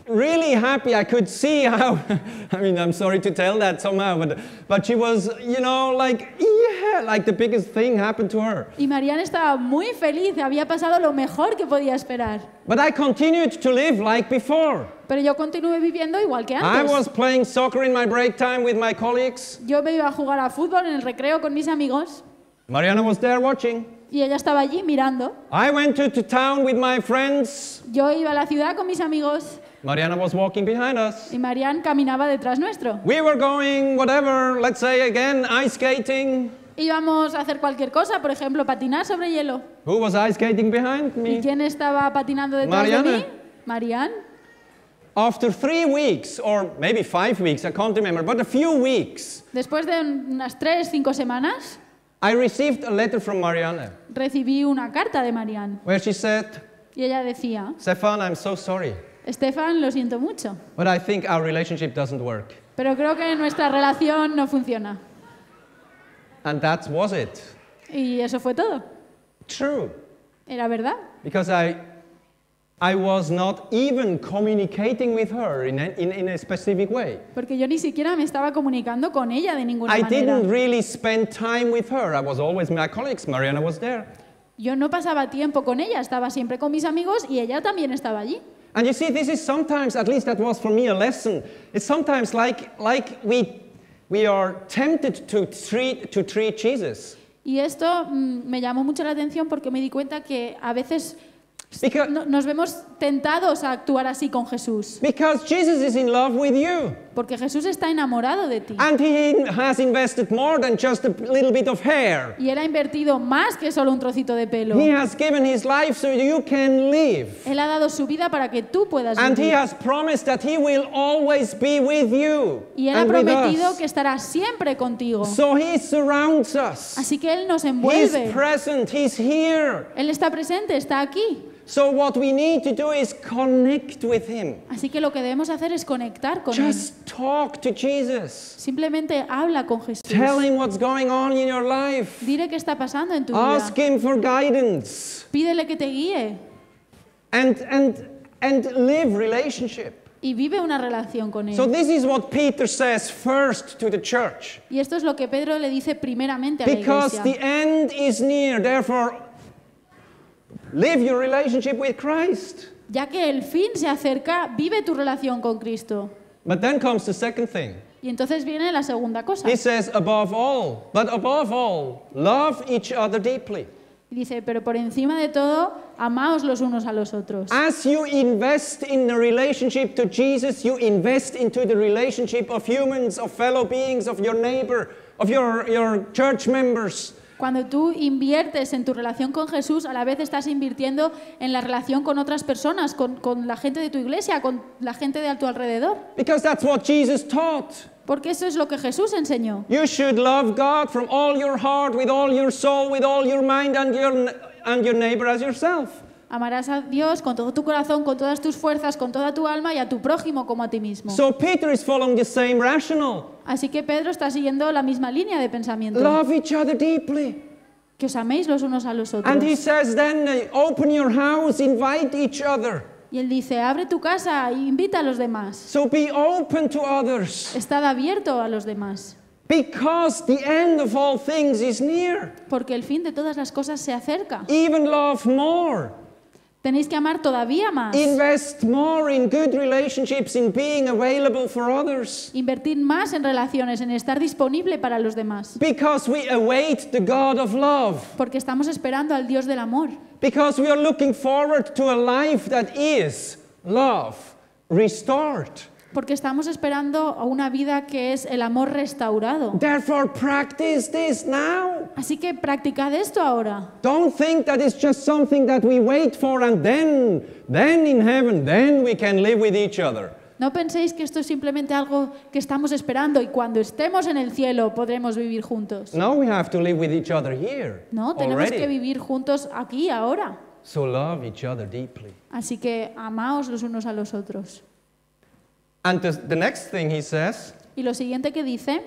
really happy. I could see how, [LAUGHS] I mean, I'm sorry to tell that somehow, but, but she was, you know, like, yeah, like the biggest thing happened to her. Y Mariana estaba muy feliz, había pasado lo mejor que podía esperar. But I continued to live like before. Pero yo continué viviendo igual que I antes. was playing soccer in my break time with my colleagues. Yo me iba a jugar a fútbol en el recreo con mis amigos Mariana was there watching. y ella estaba allí mirando. I went to, to town with my friends. Yo iba a la ciudad con mis amigos Mariana was walking behind us. y Marianne caminaba detrás nuestro. We were going, whatever, let's say again, ice skating. Íbamos a hacer cualquier cosa, por ejemplo, patinar sobre hielo. Who was ice skating behind me? ¿Y quién estaba patinando detrás de mí? Marianne. After three weeks, or maybe five weeks, I can't remember, but a few weeks, Después de unas tres, cinco semanas, I received a letter from Mariana recibí una carta de Marianne where she said, y ella decía, Stefan, I'm so sorry, Estefan, lo siento mucho, but I think our relationship doesn't work. pero creo que nuestra relación no funciona. And that was it. Y eso fue todo. True. Era verdad. Because I, I was not even communicating with her in a, in, in a specific way. Porque yo ni siquiera me estaba comunicando con ella de ninguna I manera. didn't really spend time with her. I was always my colleagues. Mariana was there. Yo no pasaba tiempo con ella, estaba siempre con mis amigos y ella también estaba allí. And you see, this is sometimes, at least that was for me a lesson. It's sometimes like, like we, we are tempted to treat, to treat Jesus. Y esto mm, me llamó mucho la atención porque me di cuenta que a veces Because, no- nos vemos tentados a actuar así con Jesús. because Jesus is in love with you. Porque Jesús está enamorado de ti. And he has invested more than just a little bit of hair. Y él ha invertido más que solo un trocito de pelo. He has given his life so you can live. Él ha dado su vida para que tú puedas And he vivir. has promised that he will always be with you Y él ha prometido que estará siempre contigo. So he surrounds us. Así que Él nos He's envuelve. present. He's here. Él está presente, está aquí. So what we need to do is connect with him. Así que lo que debemos hacer es conectar con Él. Talk to Jesus. Simplemente habla con Jesús. Tell him what's going on in your life. Dile qué está pasando en tu vida. Ask him for guidance Pídele que te guíe and and and live relationship. y vive una relación con Él. So this is what Peter says first to the church. Y esto es lo que Pedro le dice primeramente a la Because the end is near. Therefore live your relationship with Christ. Ya que el fin se acerca, vive tu relación con Cristo. But then comes the second thing. Y entonces viene la segunda cosa. He says, above all, but above all, love each other deeply. Y dice, pero por encima de todo, amaos los unos a los otros. As you invest in the relationship to Jesus, you invest into the relationship of humans, of fellow beings, of your neighbor, of your, your church members. Cuando tú inviertes en tu relación con Jesús, a la vez estás invirtiendo en la relación con otras personas, con, con la gente de tu iglesia, con la gente de a tu alrededor. Because that's what Jesus taught. Porque eso es lo que Jesús enseñó. You should love God from all your heart, with all your soul, with all your mind, and your, and your neighbor as yourself. Amarás a Dios con todo tu corazón, con todas tus fuerzas, con toda tu alma y a tu prójimo como a ti mismo. So Peter is following the same rationale. Así que Pedro está siguiendo la misma línea de pensamiento. Love each other deeply. Que os améis los unos a los otros. And he says then, open your house, invite each other. Y él dice, abre tu casa e invita a los demás. So be open to others. Estad abierto a los demás. Because the end of all things is near. Porque el fin de todas las cosas se acerca. Even love more. Tenéis que amar todavía más. Invest more in good relationships, in being available for others. Invertir más en relaciones, en estar disponible para los demás. Because we await the God of love. Porque estamos esperando al Dios del amor. Because we are looking forward to a life that is love restored. Porque estamos esperando a una vida que es el amor restaurado. Therefore, practice this now. Así que practicad esto ahora. Don't think that it's just something that we wait for and then, then in heaven, then we can live with each other. No penséis que esto es simplemente algo que estamos esperando y cuando estemos en el cielo podremos vivir juntos. No, we have to live with each other here. No, tenemos already. que vivir juntos aquí ahora. So love each other deeply. Así que amaos los unos a los otros. And the, the next thing he says, Y lo siguiente que dice,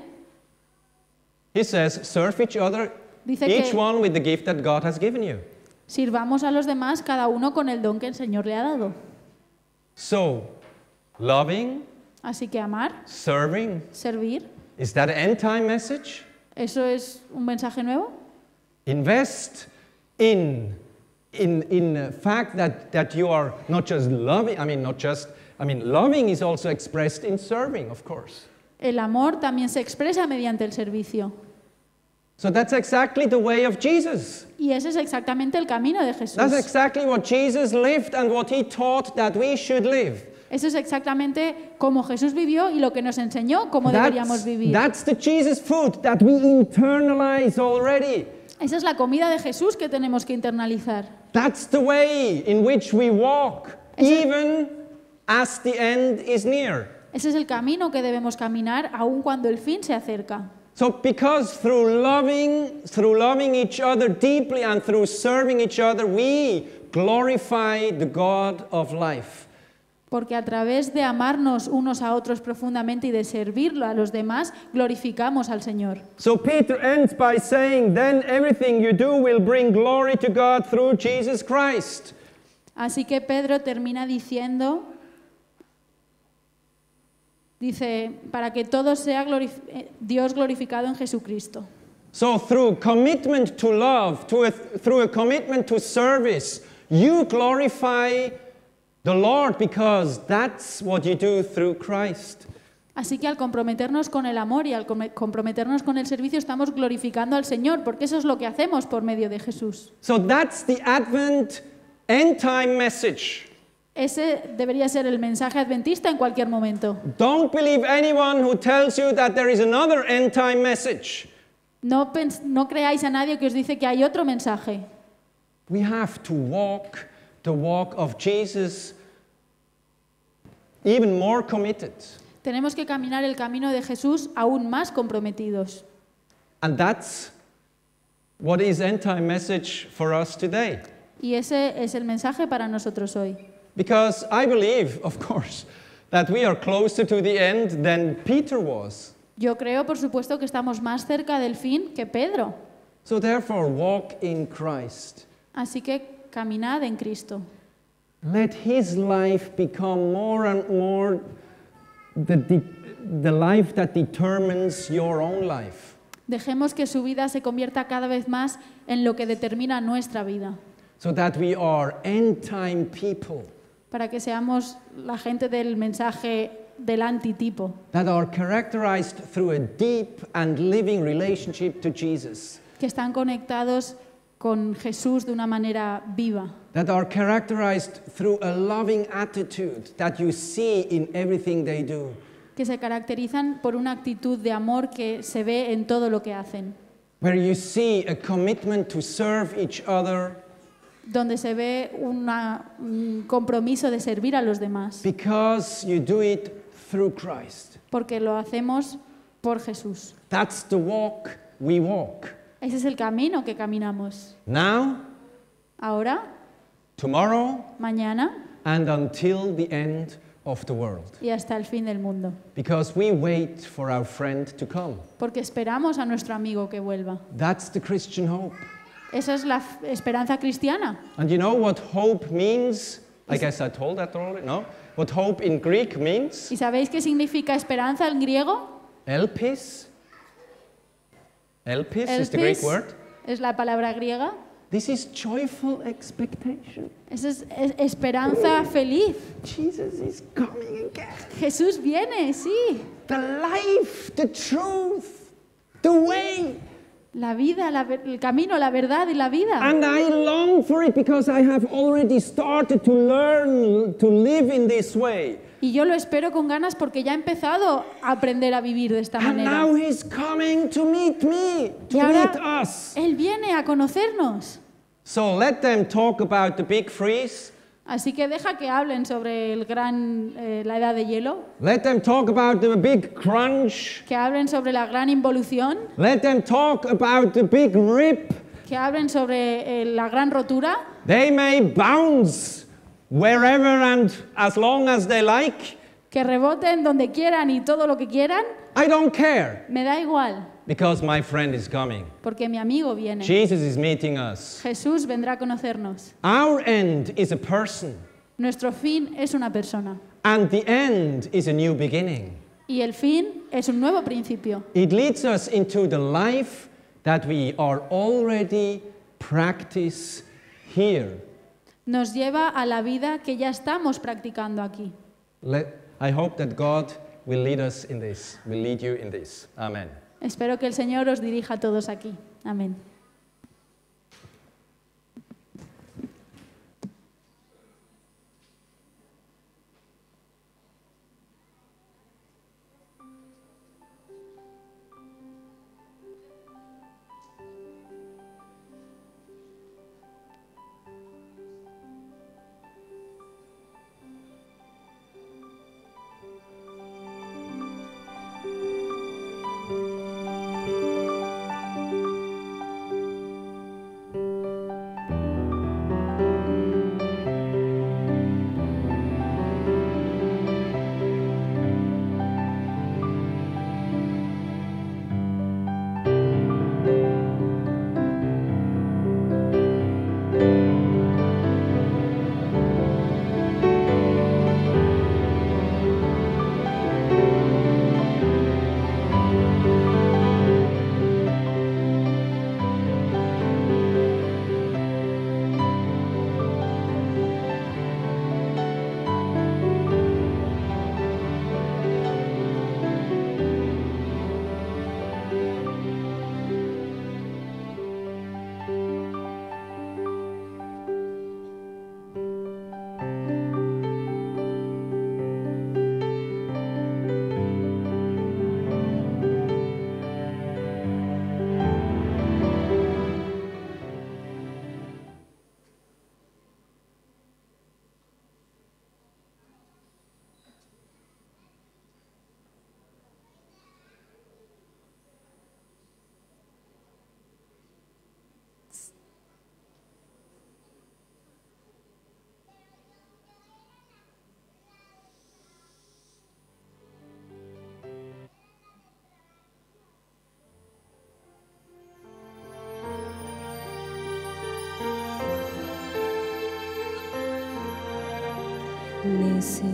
he says, serve each other, Dice each que- one with the gift that God has given you. sirvamos a los demás cada uno con el don que el Señor le ha dado. So, loving, Así que amar, serving, servir, is that an end time message? ¿eso es un mensaje nuevo? Invest in, in, in the fact that, that you are not just loving, I mean, not just, I mean, loving is also expressed in serving, of course. El amor también se expresa mediante el servicio. So that's exactly the way of Jesus. Y ese es exactamente el camino de Jesús. That's exactly what Jesus lived and what he taught that we should live. Eso es exactamente como Jesús vivió y lo que nos enseñó cómo deberíamos That's, vivir. that's the Jesus food that we internalize already. Esa es la comida de Jesús que tenemos que internalizar. That's the way in which we walk, even as the end is near. Ese es el camino que debemos caminar aun cuando el fin se acerca. So because through loving, through loving each other deeply and through serving each other, we glorify the God of life. Porque a través de amarnos unos a otros profundamente y de servirlo a los demás, glorificamos al Señor. So Peter ends by saying, then everything you do will bring glory to God through Jesus Christ. Así que Pedro termina diciendo, dice, para que todo sea glorif- eh, Dios glorificado en Jesucristo. So through commitment to love, to a, through a commitment to service, you glorify the Lord because that's what you do through Christ. Así que al comprometernos con el amor y al comprometernos con el servicio estamos glorificando al Señor, porque eso es lo que hacemos por medio de Jesús. So that's the Advent end time message. Ese debería ser el mensaje adventista en cualquier momento. Don't believe anyone who tells you that there is another end time message. No, no creáis a nadie que os dice que hay otro mensaje. We have to walk the walk of Jesus even more committed. Tenemos que caminar el camino de Jesús aún más comprometidos. And that's what is end time message for us today. Y ese es el mensaje para nosotros hoy. Because I believe, of course, that we are closer to the end than Peter was. Yo creo, por supuesto, que estamos más cerca del fin que Pedro. So therefore, walk in Christ. Así que caminad en Cristo. Let his life become more and more the, the, the life that determines your own life. Dejemos que su vida se convierta cada vez más en lo que determina nuestra vida, So that we are end time people. Para que seamos la gente del mensaje del antitipo, that are characterized through a deep and living relationship to Jesus, que están conectados con Jesús de una manera viva, that are characterized through a loving attitude that you see in everything they do. que se caracterizan por una actitud de amor que se ve en todo lo que hacen, Where you see a commitment to serve each other donde se ve una- un compromiso de servir a los demás, because you do it through Christ. porque lo hacemos por Jesús. That's the walk we walk. Ese es el camino que caminamos. Now, Ahora, tomorrow, mañana and until the end of the world. y hasta el fin del mundo. Because we wait for our friend to come. Porque esperamos a nuestro amigo que vuelva. That's the Christian hope. Esa es la esperanza cristiana. And you know what hope means? I guess I told that already, no? What hope in Greek means? ¿Y sabéis qué significa esperanza en griego? Elpis. Elpis is the Greek Elpis word. es la palabra griega. This is joyful expectation. Esa es, es esperanza feliz. Jesus is coming again. Jesús viene, sí. The life, the truth, the way. La vida, la el camino, la verdad y la vida. And I long for it because I have already started to learn to live in this way. Y yo lo espero con ganas porque ya he empezado a aprender a vivir de esta And manera. now he's coming to meet me, to Y ahora meet us. Él viene a conocernos. So let them talk about the big freeze. Así que deja que hablen sobre el gran, eh, la edad de hielo, Let them talk about the big crunch. que hablen sobre la gran involución, Let them talk about the big rip. que hablen sobre eh, la gran rotura. They may bounce wherever and as long as they like. que reboten donde quieran y todo lo que quieran, I don't care me da igual, because my friend is coming. porque mi amigo viene. Jesus is meeting us. Jesús vendrá a conocernos. Our end is a person, Nuestro fin es una persona and the end is a new beginning. y el fin es un nuevo principio. It leads us into the life that we are already practice here. Nos lleva a la vida que ya estamos practicando aquí. Let, I hope that God will lead us in this, will lead you in this. Amen. Espero que el Señor os dirija a todos aquí. Amén.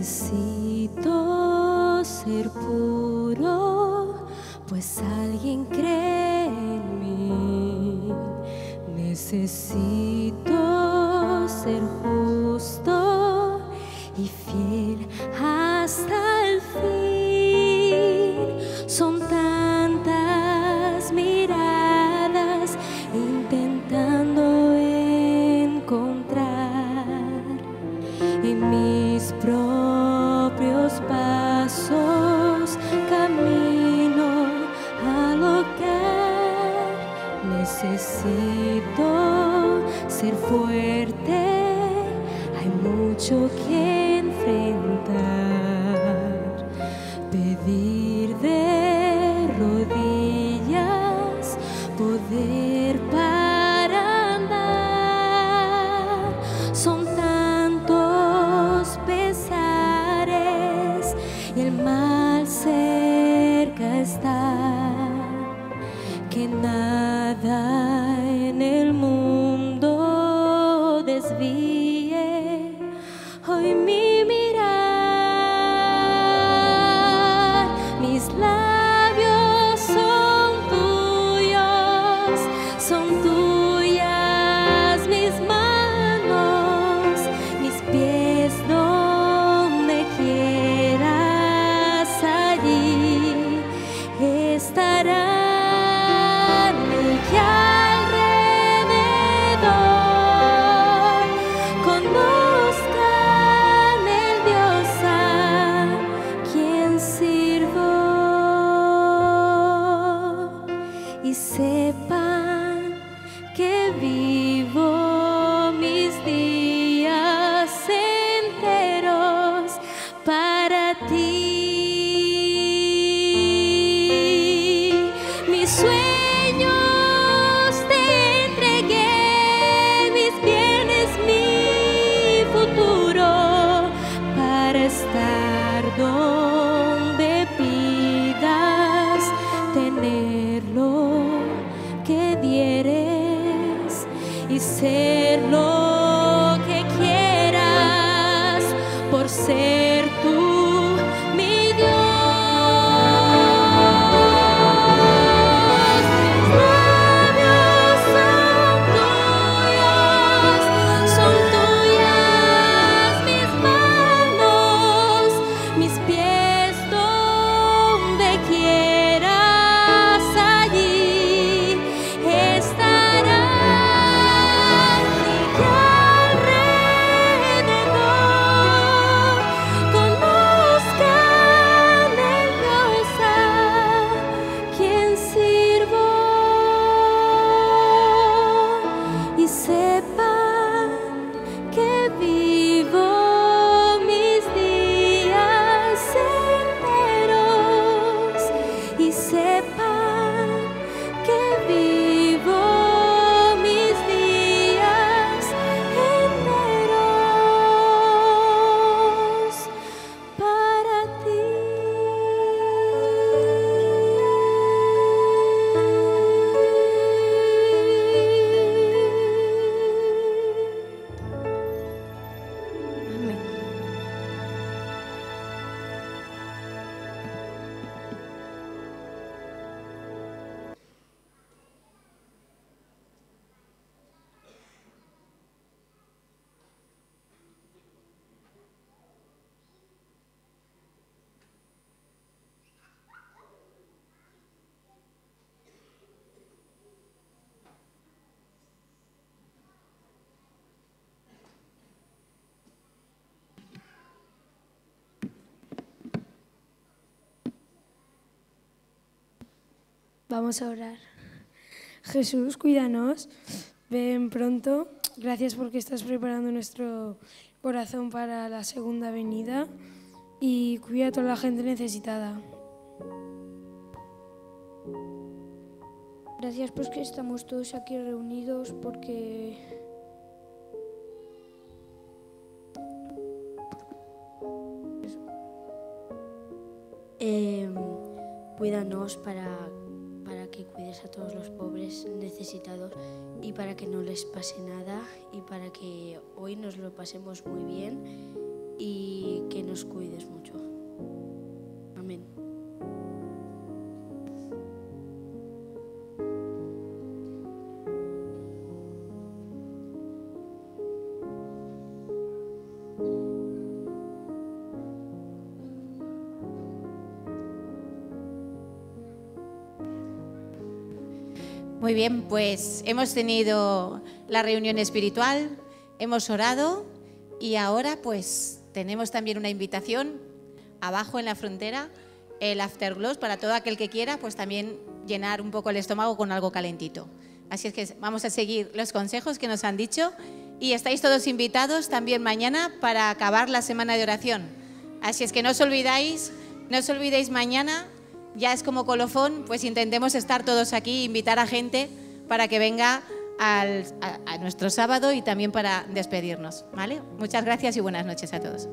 see. Vamos a orar. Jesús, cuídanos. Ven pronto. Gracias porque estás preparando nuestro corazón para la segunda venida. Y cuida a toda la gente necesitada. Gracias pues que estamos todos aquí reunidos porque Eh, cuídanos para, a todos los pobres necesitados y para que no les pase nada y para que hoy nos lo pasemos muy bien y que nos cuides mucho. Muy bien, pues hemos tenido la reunión espiritual, hemos orado y ahora pues tenemos también una invitación abajo en la frontera, el afterglow para todo aquel que quiera pues también llenar un poco el estómago con algo calentito. Así es que vamos a seguir los consejos que nos han dicho y estáis todos invitados también mañana para acabar la semana de oración. Así es que no os olvidáis, no os olvidéis mañana, ya es como colofón, pues intentemos estar todos aquí, invitar a gente para que venga al- a, nuestro sábado y también para despedirnos, ¿vale? Muchas gracias y buenas noches a todos.